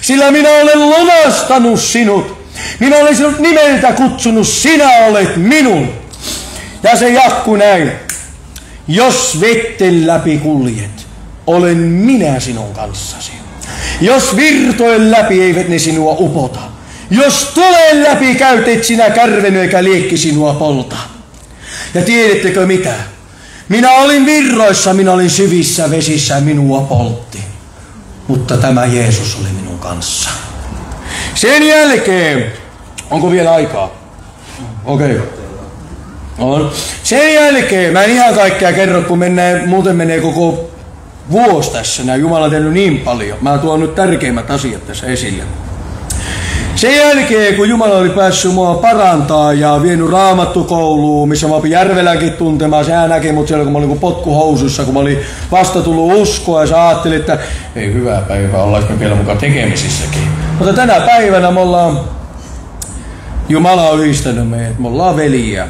sillä minä olen lunastanut sinut. Minä olen sinut nimeltä kutsunut, sinä olet minun. Ja se jatkuu näin. Jos vetten läpi kuljet, olen minä sinun kanssasi. Jos virtojen läpi eivät ne sinua upota. Jos tulen läpi käyt, et sinä kärveny eikä liekki sinua polta. Ja tiedättekö mitä? Minä olin virroissa, minä olin syvissä vesissä, minua poltti. Mutta tämä Jeesus oli minun kanssa. Sen jälkeen, onko vielä aikaa? Okei. Okay. On. Sen jälkeen, mä en ihan kaikkea kerro, kun menee, muuten menee koko vuosi tässä. Nämä Jumala on tehnyt niin paljon. Mä tuon nyt tärkeimmät asiat tässä esille. Sen jälkeen, kun Jumala oli päässyt mua parantaa ja vienyt raamattukouluun, missä mä opin Järvelänkin tuntemaan, sehän näki mut siellä, kun mä olin kuin potkuhousussa, kun mä olin vasta tullut uskoa ja sä ajattelin, että ei hyvää päivää, ollaanko vielä mukaan tekemisissäkin. Mutta tänä päivänä me ollaan, Jumala on yhdistänyt meidät, me ollaan veliä.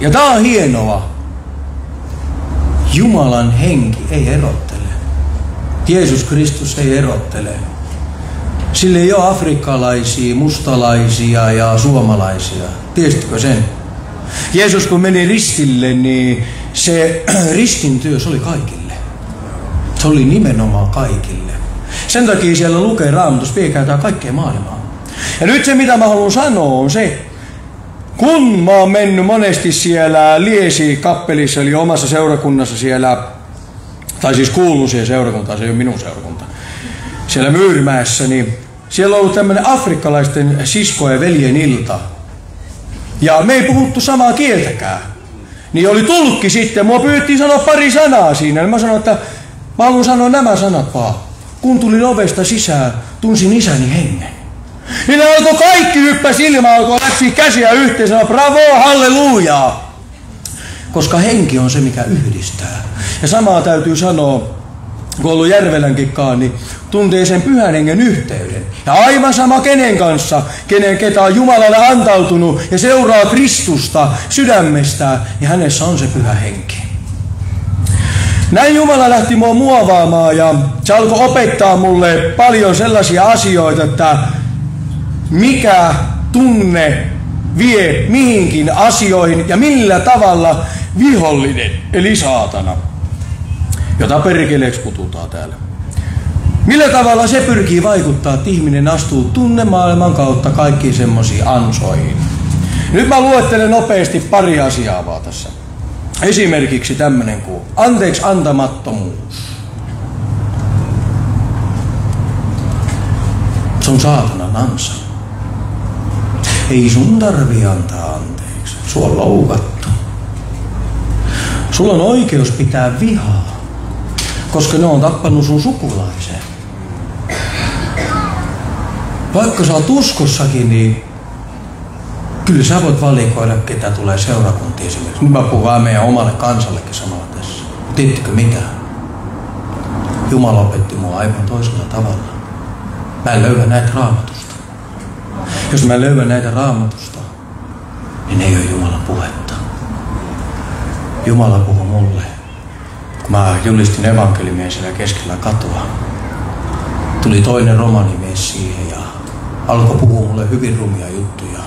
Ja tää on hienoa. Jumalan henki ei erottele. Jeesus Kristus ei erottele. Sillä ei ole afrikkalaisia, mustalaisia ja suomalaisia. Tiesitkö sen? Jeesus kun meni ristille, niin se ristin työ se oli kaikille. Se oli nimenomaan kaikille. Sen takia siellä lukee raamatus, viekää tämä kaikkea maailmaa. Ja nyt se mitä mä haluan sanoa on se, kun mä oon mennyt monesti siellä Liesi kappelissa, eli omassa seurakunnassa siellä, tai siis kuulun siihen seurakuntaan, se ei ole minun seurakunta, siellä Myyrmäessä, niin siellä on ollut tämmöinen afrikkalaisten sisko- ja veljen ilta. Ja me ei puhuttu samaa kieltäkään. Niin oli tullutkin sitten, mua pyydettiin sanoa pari sanaa siinä. Ja mä sanoin, että mä haluan sanoa nämä sanat vaan. Kun tulin ovesta sisään, tunsin isäni hengen. Niin alkoi kaikki hyppäsi ilma, alkoi läksiä käsiä yhteen, sanoi bravo, hallelujaa. Koska henki on se, mikä yhdistää. Ja samaa täytyy sanoa, kun ollut Järvelänkin niin tuntee sen pyhän hengen yhteyden. Ja aivan sama kenen kanssa, kenen ketä on Jumalalle antautunut ja seuraa Kristusta sydämestään, niin hänessä on se pyhä henki. Näin Jumala lähti mua muovaamaan ja se alkoi opettaa mulle paljon sellaisia asioita, että mikä tunne vie mihinkin asioihin ja millä tavalla vihollinen, eli saatana, jota perkeleeksi kututaan täällä. Millä tavalla se pyrkii vaikuttaa, että ihminen astuu tunnemaailman kautta kaikkiin semmoisiin ansoihin. Nyt mä luettelen nopeasti pari asiaa vaan tässä. Esimerkiksi tämmönen kuin anteeksi antamattomuus. Se on saatanan ansa. Ei sun tarvi antaa anteeksi. Sua on loukattu. Sulla on oikeus pitää vihaa, koska ne on tappanut sun sukulaisen. Vaikka sä oot uskossakin, niin kyllä sä voit valikoida, ketä tulee seurakuntiin esimerkiksi. Nyt mä puhun meidän omalle kansallekin samalla tässä. Tiedättekö mitä? Jumala opetti mua aivan toisella tavalla. Mä en löydä näitä raamatusta. Jos mä löydän näitä raamatusta, niin ei ole Jumalan puhetta. Jumala puhuu mulle. Kun mä julistin evankeliumia siellä keskellä katua, tuli toinen romanimies siihen ja alkoi puhua mulle hyvin rumia juttuja.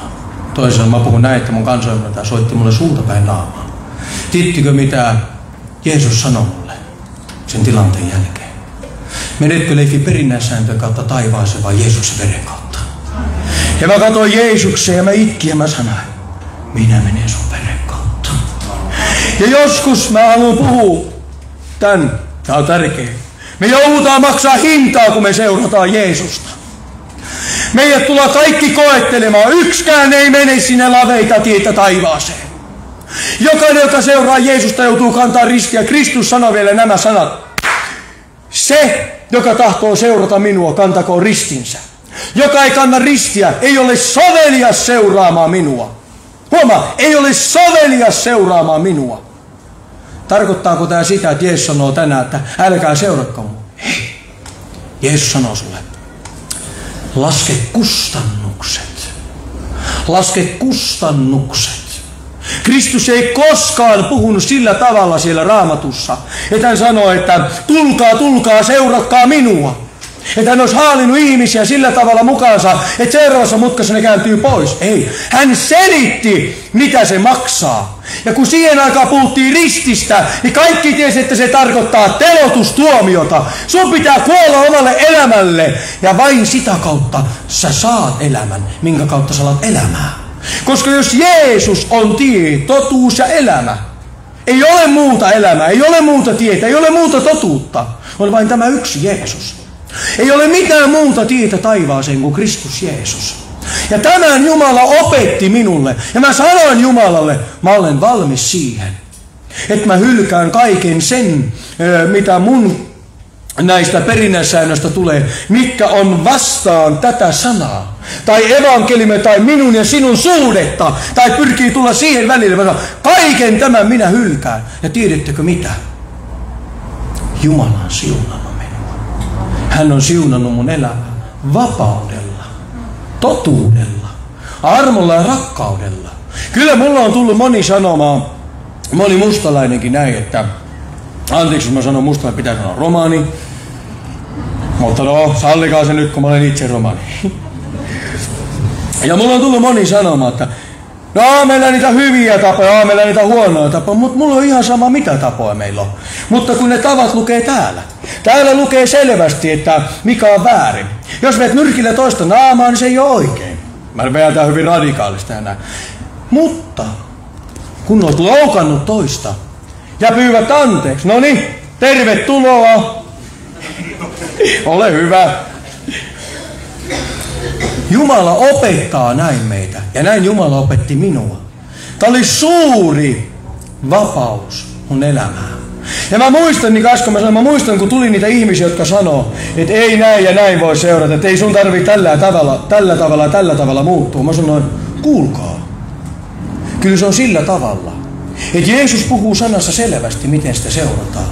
Toisaalta mä puhun näin, että mun kansoimentaja soitti mulle suuta päin naamaa. Tittikö mitä Jeesus sanoi mulle sen tilanteen jälkeen? Menetkö leikki perinnäissääntöjen kautta taivaaseen vai Jeesuksen veren kautta? Ja mä katsoin Jeesuksen ja mä itkin ja mä sanoin, minä menen sun veren kautta. Ja joskus mä haluan puhua tän, tää on tärkeä. Me joudutaan maksaa hintaa, kun me seurataan Jeesusta. Meidät tullaan kaikki koettelemaan. Yksikään ei mene sinne laveita tietä taivaaseen. Jokainen, joka seuraa Jeesusta, joutuu kantaa ristiä. Kristus sanoi vielä nämä sanat. Se, joka tahtoo seurata minua, kantakoon ristinsä. Joka ei kanna ristiä, ei ole sovelias seuraamaan minua. Huomaa, ei ole sovelias seuraamaan minua. Tarkoittaako tämä sitä, että Jeesus sanoo tänään, että älkää seuratko mua? Hei, Jeesus sanoo sulle, laske kustannukset. Laske kustannukset. Kristus ei koskaan puhunut sillä tavalla siellä raamatussa, että hän sanoi, että tulkaa, tulkaa, seuratkaa minua. Että hän olisi haalinnut ihmisiä sillä tavalla mukaansa, että seuraavassa mutkassa ne kääntyy pois. Ei. Hän selitti, mitä se maksaa. Ja kun siihen aikaan puhuttiin rististä, niin kaikki tiesi, että se tarkoittaa telotustuomiota. Sun pitää kuolla omalle elämälle. Ja vain sitä kautta sä saat elämän, minkä kautta sä saat elämää. Koska jos Jeesus on tie, totuus ja elämä, ei ole muuta elämää, ei ole muuta tietä, ei ole muuta totuutta. On vain tämä yksi Jeesus. Ei ole mitään muuta tietä taivaaseen kuin Kristus Jeesus. Ja tämän Jumala opetti minulle. Ja mä sanoin Jumalalle, mä olen valmis siihen. Että mä hylkään kaiken sen, mitä mun näistä perinnäsäännöistä tulee, mitkä on vastaan tätä sanaa. Tai evankeliume tai minun ja sinun suhdetta. Tai pyrkii tulla siihen välille. Sanon, kaiken tämän minä hylkään. Ja tiedättekö mitä? Jumala on siunannut minua. Hän on siunannut mun elämää vapaudella, totuudella, armolla ja rakkaudella. Kyllä mulla on tullut moni sanomaan, moni mustalainenkin näin, että anteeksi jos mä sanon mustalainen, pitää sanoa romaani, mutta no, sallikaa se nyt, kun mä olen itse romani. Ja mulla on tullut moni sanomaan, että no meillä niitä hyviä tapoja, meillä niitä huonoja tapoja, mutta mulla on ihan sama mitä tapoja meillä on. Mutta kun ne tavat lukee täällä. Täällä lukee selvästi, että mikä on väärin. Jos meet nyrkillä toista naamaa, niin se ei ole oikein. Mä vedän hyvin radikaalista enää. Mutta kun olet loukannut toista ja pyydät anteeksi, no niin, tervetuloa. Ole hyvä. Jumala opettaa näin meitä. Ja näin Jumala opetti minua. Tämä oli suuri vapaus mun elämään. Ja mä muistan, niin äsken mä sanoin, mä muistan, kun tuli niitä ihmisiä, jotka sanoo, että ei näin ja näin voi seurata, että ei sun tarvitse tällä tavalla, tällä tavalla tällä tavalla muuttua. Mä sanoin, kuulkaa. Kyllä se on sillä tavalla, että Jeesus puhuu sanassa selvästi, miten sitä seurataan.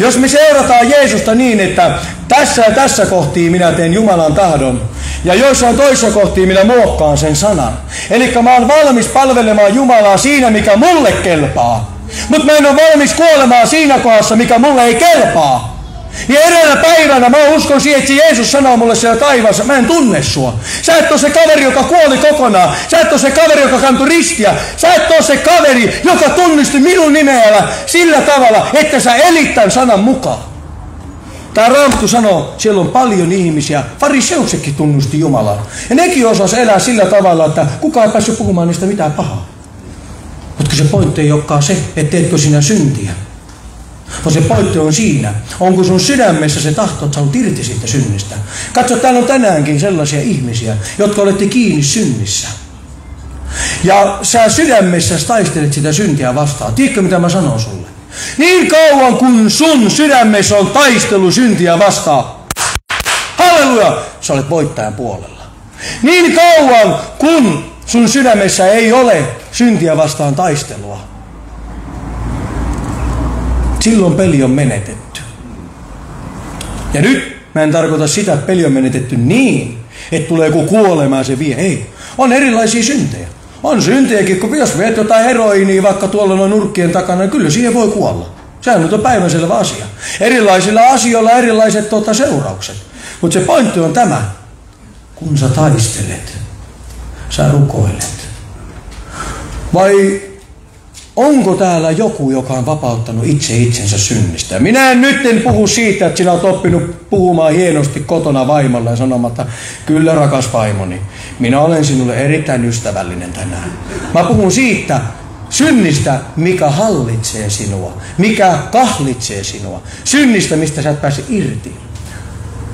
Jos me seurataan Jeesusta niin, että tässä ja tässä kohtiin minä teen Jumalan tahdon, ja joissain toissa kohtiin minä muokkaan sen sanan. Eli mä oon valmis palvelemaan Jumalaa siinä, mikä mulle kelpaa. Mutta mä en ole valmis kuolemaan siinä kohdassa, mikä mulle ei kelpaa. Ja eräänä päivänä mä uskon siihen, että Jeesus sanoo mulle siellä taivaassa, mä en tunne sua. Sä et ole se kaveri, joka kuoli kokonaan. Sä et ole se kaveri, joka kantoi ristiä. Sä et ole se kaveri, joka tunnisti minun nimeällä sillä tavalla, että sä elit tämän sanan mukaan. Tämä Raamattu sanoo, siellä on paljon ihmisiä, fariseuksetkin tunnusti Jumalaa. Ja nekin osas elää sillä tavalla, että kukaan ei päässyt puhumaan niistä mitään pahaa. Mutta se pointti ei olekaan se, että teetkö sinä syntiä. Vaan se pointti on siinä, onko sun sydämessä se tahto, että sä olet irti siitä synnistä. Katso, täällä on tänäänkin sellaisia ihmisiä, jotka olette kiinni synnissä. Ja sä sydämessä taistelet sitä syntiä vastaan. Tiedätkö, mitä mä sanon sulle? Niin kauan kun sun sydämessä on taistelu syntiä vastaan, halleluja, sä olet voittajan puolella. Niin kauan kun sun sydämessä ei ole syntiä vastaan taistelua, silloin peli on menetetty. Ja nyt mä en tarkoita sitä, että peli on menetetty niin, että tulee joku kuolemaan se vie. Ei. On erilaisia syntejä. On syntejäkin, kun jos veet jotain heroinia vaikka tuolla noin nurkkien takana, niin kyllä siihen voi kuolla. Sehän nyt on päivänselvä asia. Erilaisilla asioilla erilaiset tuota, seuraukset. Mutta se pointti on tämä. Kun sä taistelet, sä rukoilet. Vai onko täällä joku, joka on vapauttanut itse itsensä synnistä? Minä en nyt en puhu siitä, että sinä olet oppinut puhumaan hienosti kotona vaimolle ja sanomatta, kyllä rakas vaimoni, minä olen sinulle erittäin ystävällinen tänään. Mä puhun siitä synnistä, mikä hallitsee sinua, mikä kahlitsee sinua. Synnistä, mistä sä et pääse irti.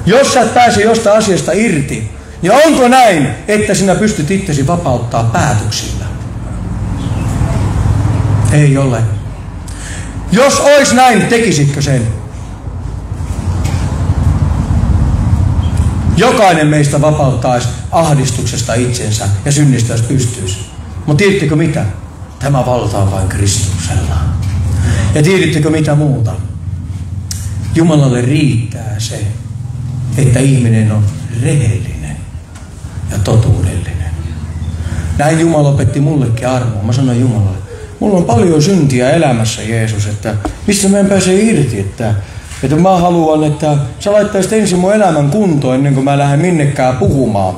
Jos sä et pääse jostain asiasta irti, niin onko näin, että sinä pystyt itsesi vapauttaa päätöksillä? Ei ole. Jos ois näin, tekisitkö sen? Jokainen meistä vapauttaisi ahdistuksesta itsensä ja synnistä jos pystyisi. Mutta tiedättekö mitä? Tämä valta on vain Kristuksella. Ja tiedättekö mitä muuta? Jumalalle riittää se, että ihminen on rehellinen ja totuudellinen. Näin Jumala opetti mullekin armoa. Mä sanoin Jumalalle, mulla on paljon syntiä elämässä Jeesus, että mistä mä en pääse irti, että, että mä haluan, että sä laittaisit ensin mun elämän kuntoon ennen kuin mä lähden minnekään puhumaan.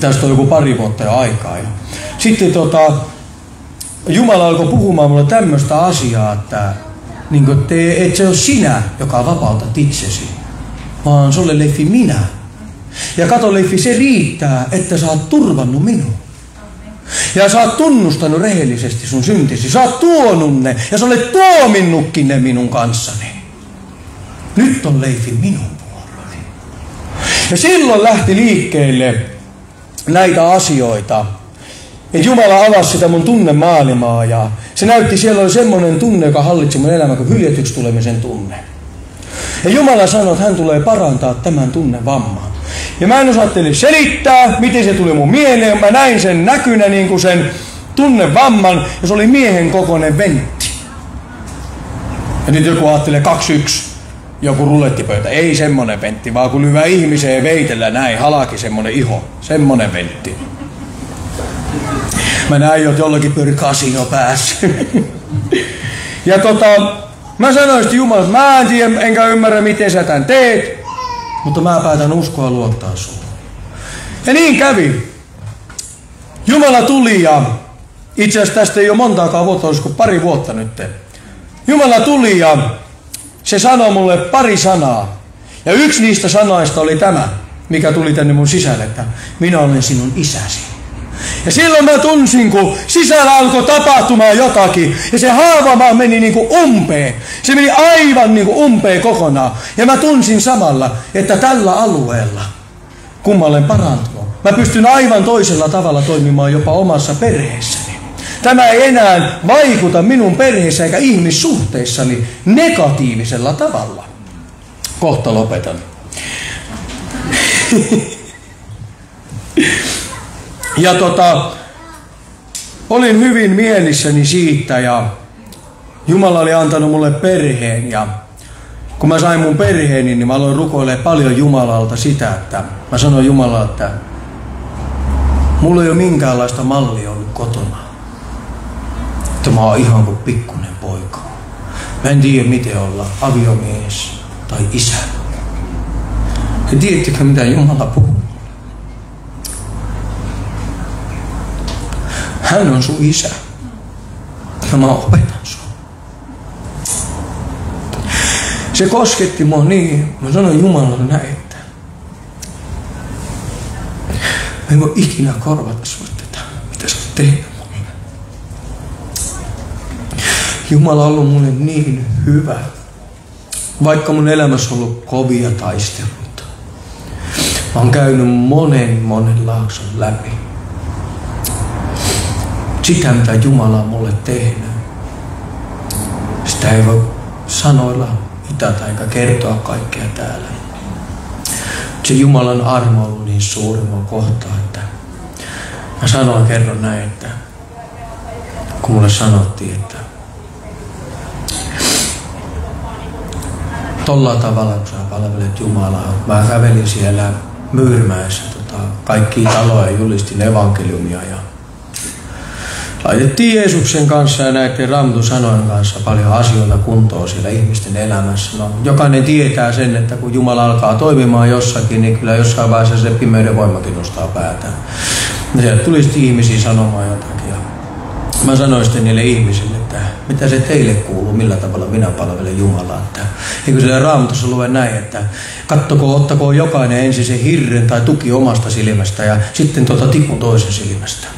Tästä on joku pari vuotta jo aikaa. Ja sitten tota, Jumala alkoi puhumaan mulle tämmöistä asiaa, että, niin kuin, että et se ole sinä, joka vapautat itsesi, vaan se ole Leffi minä. Ja kato Leffi, se riittää, että sä oot turvannut minua. Ja sä oot tunnustanut rehellisesti sun syntisi. Sä oot tuonut ne ja sä olet tuominnutkin ne minun kanssani. Nyt on Leifi minun vuoroni. Ja silloin lähti liikkeelle näitä asioita. Ja Jumala avasi sitä mun tunnemaailmaa ja se näytti, siellä oli semmoinen tunne, joka hallitsi mun elämä kuin hyljetyksi tulemisen tunne. Ja Jumala sanoi, että hän tulee parantaa tämän tunnevamman. Ja mä en osattele selittää, miten se tuli mun mieleen. Mä näin sen näkynä niin kuin sen tunnevamman, ja se oli miehen kokoinen ventti. Ja nyt joku ajattelee 2-1, joku rulettipöytä. Ei semmonen ventti, vaan kun hyvä ihmiseen veitellä näin, halaki semmonen iho. Semmonen ventti. Mä näin että jollakin pyöri kasino päässä. ja tota, mä sanoin Jumala, että mä en tiedä, enkä ymmärrä, miten sä tän teet mutta mä päätän uskoa luottaa suun. Ja niin kävi. Jumala tuli ja itse asiassa tästä ei ole montaakaan vuotta, olisiko pari vuotta nyt. Jumala tuli ja se sanoi mulle pari sanaa. Ja yksi niistä sanoista oli tämä, mikä tuli tänne mun sisälle, että minä olen sinun isäsi. Ja silloin mä tunsin, kun sisällä alkoi tapahtumaan jotakin. Ja se haava meni niin kuin umpeen. Se meni aivan niin kuin umpeen kokonaan. Ja mä tunsin samalla, että tällä alueella, kun mä olen parantunut, mä pystyn aivan toisella tavalla toimimaan jopa omassa perheessäni. Tämä ei enää vaikuta minun perheessä eikä ihmissuhteissani negatiivisella tavalla. Kohta lopetan. Ja tota, olin hyvin mielissäni siitä ja Jumala oli antanut mulle perheen ja kun mä sain mun perheeni, niin mä aloin rukoilemaan paljon Jumalalta sitä, että mä sanoin Jumalalle, että mulla ei ole minkäänlaista mallia ollut kotona. Että mä oon ihan kuin pikkunen poika. Mä en tiedä miten olla aviomies tai isä. Ja tiedättekö mitä Jumala puhuu? Hän on sun isä. Ja mä opetan sun. Se kosketti mua niin, mä sanoin Jumalalle näin, mä en voi ikinä korvata sulle tätä, mitä sä oot tehnyt mulle. Jumala on ollut mulle niin hyvä, vaikka mun elämässä on ollut kovia taisteluita. Mä oon käynyt monen monen laakson läpi sitä, mitä Jumala on mulle tehnyt. Sitä ei voi sanoilla mitata eikä kertoa kaikkea täällä. Se Jumalan armo on niin suuri mua kohtaan, että mä sanoin kerran näin, että kun mulle sanottiin, että tolla tavalla, kun sä palvelet Jumalaa. Mä kävelin siellä Myyrmäessä tota, kaikki taloja julistin evankeliumia ja laitettiin Jeesuksen kanssa ja näiden Raamatun sanojen kanssa paljon asioita kuntoon siellä ihmisten elämässä. No, jokainen tietää sen, että kun Jumala alkaa toimimaan jossakin, niin kyllä jossain vaiheessa se pimeyden voimakin nostaa päätään. Ja sieltä tuli sitten ihmisiä sanomaan jotakin. Ja mä sanoin sitten niille ihmisille, että mitä se teille kuuluu, millä tavalla minä palvelen Jumalaa. Että, eikö siellä raamatussa lue näin, että kattoko, ottako jokainen ensin se hirren tai tuki omasta silmästä ja sitten tuota tikun toisen silmästä.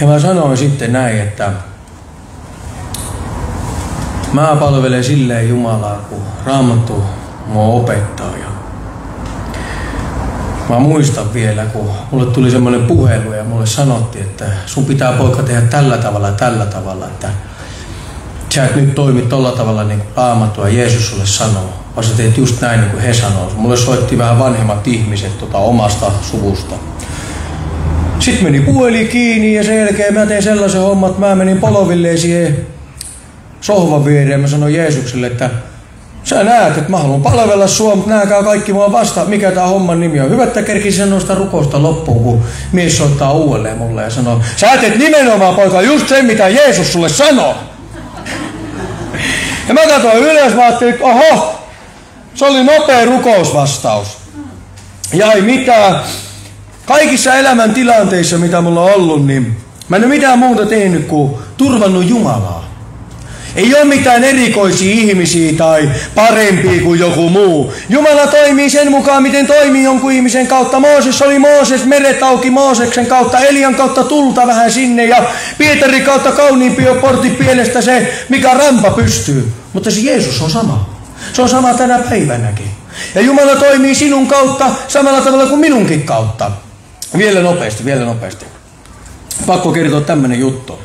Ja mä sanoin sitten näin, että mä palvelen silleen Jumalaa, kun Raamattu mua opettaa. Ja mä muistan vielä, kun mulle tuli semmoinen puhelu ja mulle sanottiin, että sun pitää poika tehdä tällä tavalla tällä tavalla, että sä et nyt toimi tolla tavalla niin kuin Raamattu ja Jeesus sulle sanoo, vaan sä teet just näin niin kuin he sanoo. Mulle soitti vähän vanhemmat ihmiset tota, omasta suvusta. Sitten meni puoli kiinni ja sen jälkeen mä tein sellaisen homman, että mä menin polovilleen siihen sohvan viereen. Mä sanoin Jeesukselle, että sä näet, että mä haluan palvella sua, mutta nääkää kaikki mua vastaan, mikä tää homman nimi on. Hyvä, että kerkisi sanoa sitä rukousta loppuun, kun mies soittaa uudelleen mulle ja sanoo, sä teet nimenomaan poika just sen, mitä Jeesus sulle sanoo. Ja mä katsoin ylös, mä ajattelin, että oho, se oli nopea rukousvastaus. Ja ei mitään. Kaikissa elämän tilanteissa, mitä mulla on ollut, niin mä en ole mitään muuta tehnyt kuin turvannut Jumalaa. Ei ole mitään erikoisia ihmisiä tai parempia kuin joku muu. Jumala toimii sen mukaan, miten toimii jonkun ihmisen kautta. Mooses oli Mooses, meret auki Mooseksen kautta, Elian kautta tulta vähän sinne ja Pietari kautta kauniimpi jo portti pienestä se, mikä rampa pystyy. Mutta se Jeesus on sama. Se on sama tänä päivänäkin. Ja Jumala toimii sinun kautta samalla tavalla kuin minunkin kautta. Vielä nopeasti, vielä nopeasti. Pakko kertoa tämmönen juttu.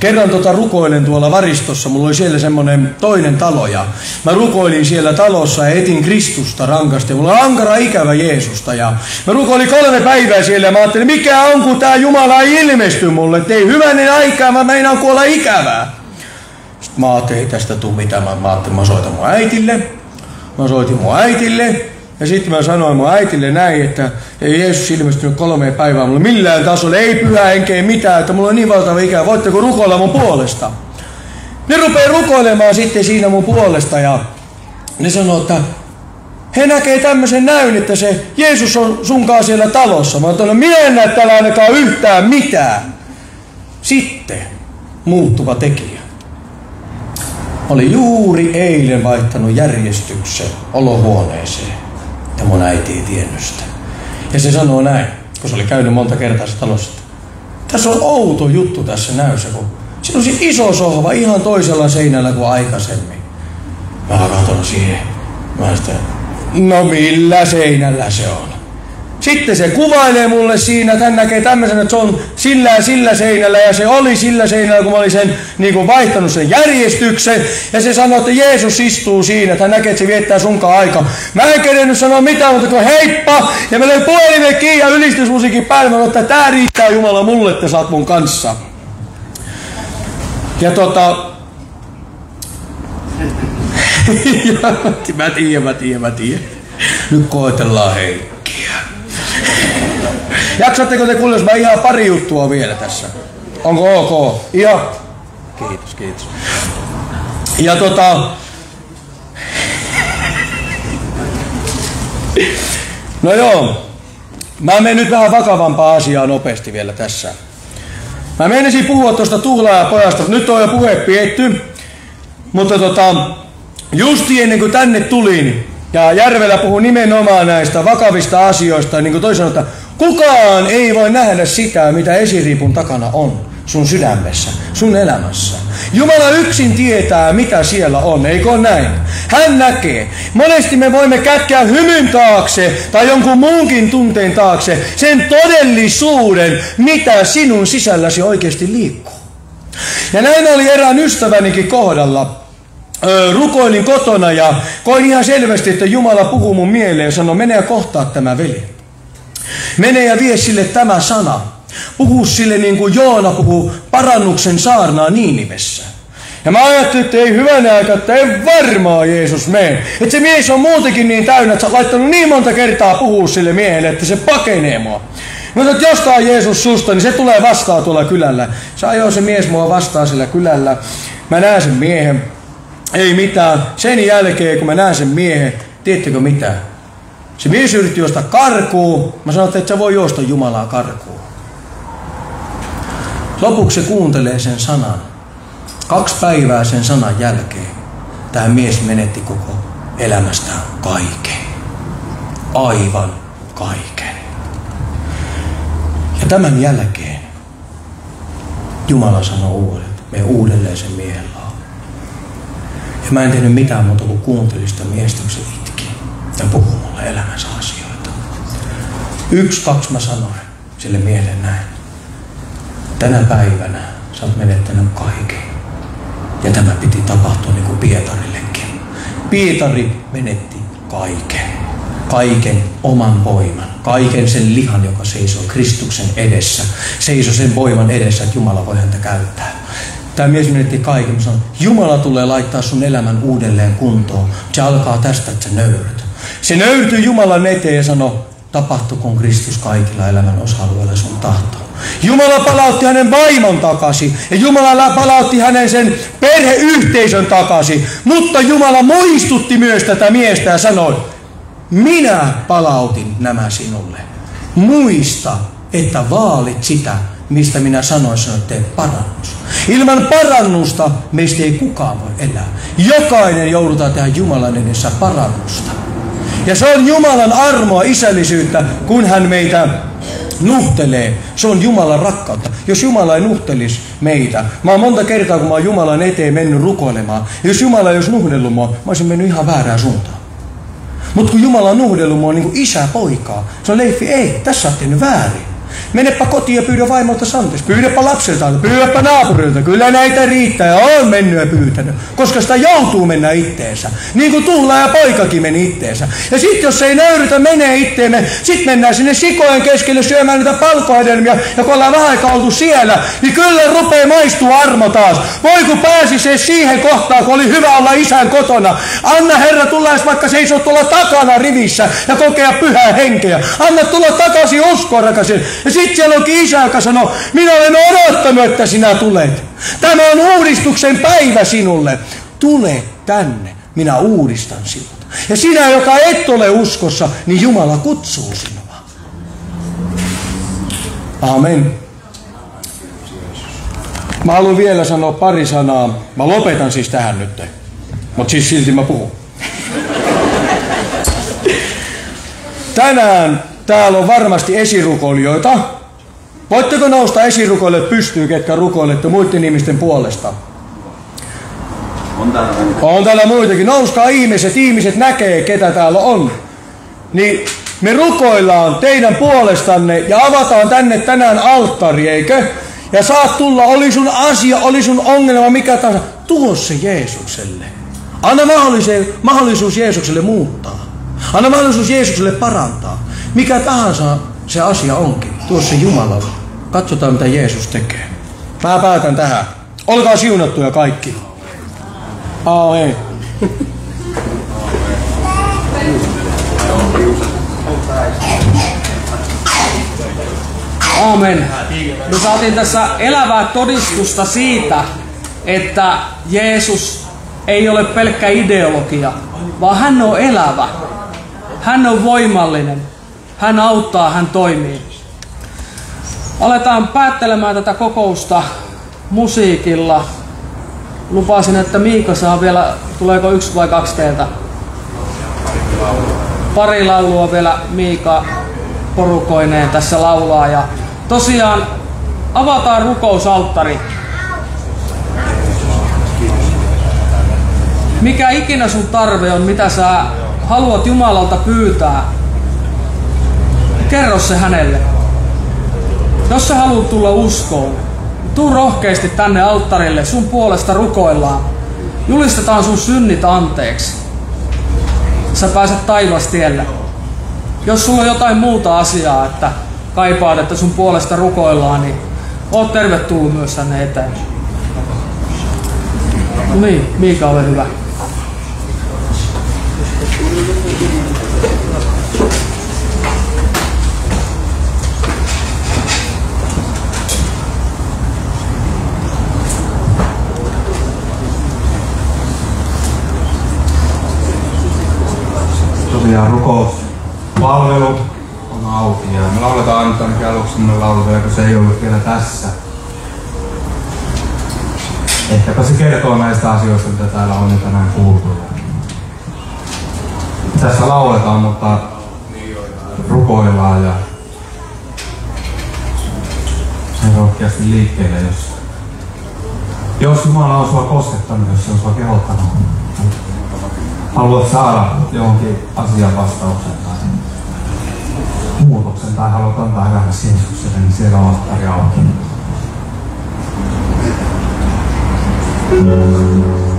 Kerran tota rukoilen tuolla varistossa, mulla oli siellä semmonen toinen talo ja mä rukoilin siellä talossa ja etin Kristusta rankasti. Mulla on ankara ikävä Jeesusta ja mä rukoilin kolme päivää siellä ja mä ajattelin, mikä on kun tää Jumala ei ilmesty mulle, että ei hyvänen aikaa, mä meinaan kuolla ikävää. Sitten mä ajattelin, ei tästä tuu mitään, mä, mä ajattelin, mä soitan mun äitille. Mä soitin mun äitille ja sitten mä sanoin mun äitille näin, että ei Jeesus ilmestynyt kolme päivää mulle millään tasolla, ei pyhä henkeä, ei mitään, että mulla on niin valtava ikä, voitteko rukoilla mun puolesta? Ne rupeaa rukoilemaan sitten siinä mun puolesta ja ne sanoo, että he näkee tämmöisen näyn, että se Jeesus on sunkaan siellä talossa. Mä oon minä en näe täällä ainakaan yhtään mitään. Sitten muuttuva tekijä. Oli juuri eilen vaihtanut järjestyksen olohuoneeseen ja mun äiti ei tiennyt sitä. Ja se sanoo näin, kun se oli käynyt monta kertaa se talossa. Tässä on outo juttu tässä näyssä, kun siinä on iso sohva ihan toisella seinällä kuin aikaisemmin. Mä katson siihen. Mä sitä, no millä seinällä se on? Sitten se kuvailee mulle siinä, että hän näkee tämmöisen, että se on sillä ja sillä seinällä ja se oli sillä seinällä, kun mä olin sen niin kuin vaihtanut sen järjestyksen. Ja se sanoi, että Jeesus istuu siinä, että hän näkee, että se viettää sunkaan aika. Mä en kerennyt sanoa mitään, mutta kun heippa, ja mä löin puhelimen kiinni ja ylistysmusiikin päälle, mä sanoin, että tää riittää Jumala mulle, että sä oot mun kanssa. Ja tota, mä tiedän, mä tiedän, mä tiedän. Nyt koetellaan heikkiä. Jaksatteko te mä ihan pari juttua vielä tässä? Onko ok? Ihan. Kiitos, kiitos. Ja tota... No joo. Mä menen nyt vähän vakavampaa asiaa nopeasti vielä tässä. Mä menisin puhua tuosta tuhlaajapojasta. Nyt on jo puhe pietty. Mutta tota, justi ennen kuin tänne tulin, ja Järvelä puhuu nimenomaan näistä vakavista asioista, niin kuin toi sanoi, että kukaan ei voi nähdä sitä, mitä esiriipun takana on sun sydämessä, sun elämässä. Jumala yksin tietää, mitä siellä on, eikö näin? Hän näkee. Monesti me voimme kätkeä hymyn taakse tai jonkun muunkin tunteen taakse sen todellisuuden, mitä sinun sisälläsi oikeasti liikkuu. Ja näin oli erään ystävänikin kohdalla. Rukoilin kotona ja koin ihan selvästi, että Jumala puhuu mun mieleen ja sanoi, mene ja kohtaa tämä veli. Mene ja vie sille tämä sana. Puhu sille niin kuin Joona puhuu parannuksen saarnaa Niinivessä. Ja mä ajattelin, että ei hyvänä aika, että ei varmaan Jeesus mene. Että se mies on muutenkin niin täynnä, että sä oot laittanut niin monta kertaa puhua sille miehelle, että se pakenee mua. Sanoin, että jos tää on Jeesus susta, niin se tulee vastaan tuolla kylällä. Se ajoo se mies mua vastaan sillä kylällä. Mä näen sen miehen. Ei mitään. Sen jälkeen, kun mä näen sen miehen, tiedättekö mitä? Se mies yritti juosta karkuun. Mä sanoin, että sä voi juosta Jumalaa karkuun. Lopuksi se kuuntelee sen sanan. Kaksi päivää sen sanan jälkeen tämä mies menetti koko elämästään kaiken. Aivan kaiken. Ja tämän jälkeen Jumala sanoi uudelleen, me uudelleen sen miehen. Ja mä en tehnyt mitään muuta kuin kuuntelin sitä miestä, kun se itki ja puhui mulle elämänsä asioita. Yksi, kaksi mä sanoin sille miehelle näin. Tänä päivänä sä oot menettänyt kaiken. Ja tämä piti tapahtua niin kuin Pietarillekin. Pietari menetti kaiken. Kaiken oman voiman. Kaiken sen lihan, joka seisoo Kristuksen edessä. Seisoo sen voiman edessä, että Jumala voi häntä käyttää. Tämä mies menetti kaiken. Mä Jumala tulee laittaa sun elämän uudelleen kuntoon. Se alkaa tästä, että sä nöyryt. Se nöyrtyi Jumalan eteen ja sanoi, tapahtukoon Kristus kaikilla elämän osa-alueilla sun tahtoon. Jumala palautti hänen vaimon takaisin ja Jumala palautti hänen sen perheyhteisön takaisin. Mutta Jumala muistutti myös tätä miestä ja sanoi, minä palautin nämä sinulle. Muista, että vaalit sitä, mistä minä sanoin, tee parannus. Ilman parannusta meistä ei kukaan voi elää. Jokainen joudutaan tehdä Jumalan edessä parannusta. Ja se on Jumalan armoa, isällisyyttä, kun hän meitä nuhtelee. Se on Jumalan rakkautta. Jos Jumala ei nuhtelisi meitä, mä oon monta kertaa, kun mä oon Jumalan eteen mennyt rukoilemaan, jos Jumala ei olisi nuhdellut mua, mä olisin mennyt ihan väärään suuntaan. Mutta kun Jumala on nuhdellut mua niin kuin isä poikaa, se on Leifi, ei, tässä oot tehnyt väärin. Menepä kotiin ja pyydä vaimolta anteeksi. Pyydäpä lapselta, pyydäpä naapurilta. Kyllä näitä riittää ja on mennyt ja pyytänyt. Koska sitä joutuu mennä itteensä. Niin kuin tuhla ja poikakin meni itteensä. Ja sitten jos ei nöyrytä menee itteemme, sitten mennään sinne sikojen keskelle syömään niitä palkohedelmia. Ja kun ollaan vähän aikaa oltu siellä, niin kyllä rupeaa maistua armo taas. Voi kun pääsi se siihen kohtaan, kun oli hyvä olla isän kotona. Anna Herra tulla edes vaikka seisoo tuolla takana rivissä ja kokea pyhää henkeä. Anna tulla takaisin uskoon, rakasin. Ja sitten siellä onkin isä, joka sanoo, minä olen odottanut, että sinä tulet. Tämä on uudistuksen päivä sinulle. Tule tänne, minä uudistan sinut. Ja sinä, joka et ole uskossa, niin Jumala kutsuu sinua. Amen. Mä haluan vielä sanoa pari sanaa. Mä lopetan siis tähän nyt. Mutta siis silti mä puhun. Tänään täällä on varmasti esirukoilijoita. Voitteko nousta esirukoille pystyy, ketkä rukoilette muiden ihmisten puolesta? On täällä On täällä muitakin. Nouskaa ihmiset, ihmiset näkee, ketä täällä on. Niin me rukoillaan teidän puolestanne ja avataan tänne tänään alttari, eikö? Ja saat tulla, oli sun asia, oli sun ongelma, mikä tahansa. Tuo se Jeesukselle. Anna mahdollisuus, mahdollisuus Jeesukselle muuttaa. Anna mahdollisuus Jeesukselle parantaa. Mikä tahansa se asia onkin. Tuo se Jumalalle. Katsotaan mitä Jeesus tekee. Mä päätän tähän. Olkaa siunattuja kaikki. Amen. Aamen. Me saatiin tässä elävää todistusta siitä, että Jeesus ei ole pelkkä ideologia, vaan hän on elävä. Hän on voimallinen. Hän auttaa, hän toimii. Aletaan päättelemään tätä kokousta musiikilla. Lupasin, että Miika saa vielä, tuleeko yksi vai kaksi teiltä? Pari laulua vielä Miika porukoineen tässä laulaa. Ja tosiaan avataan rukousalttari. Mikä ikinä sun tarve on, mitä sä haluat Jumalalta pyytää, kerro se hänelle. Jos sä haluat tulla uskoon, tuu rohkeasti tänne alttarille, sun puolesta rukoillaan. Julistetaan sun synnit anteeksi. Sä pääset taivastielle. Jos sulla on jotain muuta asiaa, että kaipaat, että sun puolesta rukoillaan, niin oot tervetullut myös tänne eteen. No niin, Miika, ole hyvä. Tosiaan rukouspalvelu on auki ja me lauletaan nyt ainakin aluksi semmoinen laulu kun se ei ollut vielä tässä. Ehkäpä se kertoo näistä asioista, mitä täällä on jo tänään kuultu. Tässä lauletaan, mutta rukoillaan ja se rohkeasti liikkeelle, jos, jos Jumala on sua koskettanut, jos se on sua kehottanut haluat saada johonkin asian vastauksen tai muutoksen tai haluat antaa elämässä Jeesukselle, niin siellä on alttari auki. Mut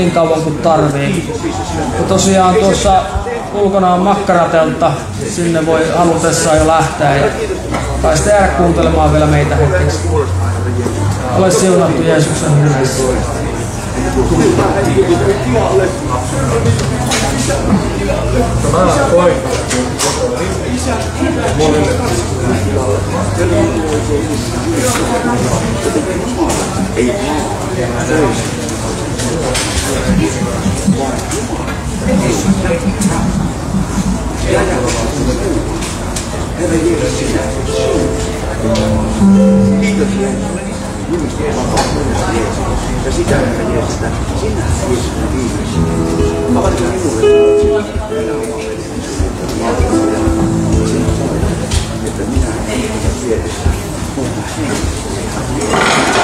niin kauan kuin tarvii. Ja tosiaan tuossa ulkona on makkaratelta, sinne voi halutessaan jo lähteä ja tai sitten jäädä kuuntelemaan vielä meitä hetkeksi. Ole siunattu Jeesuksen nimessä. Ja sitä mä Jeesusta, sinä Jeesus on viimeinen. Avatko minulle? Minä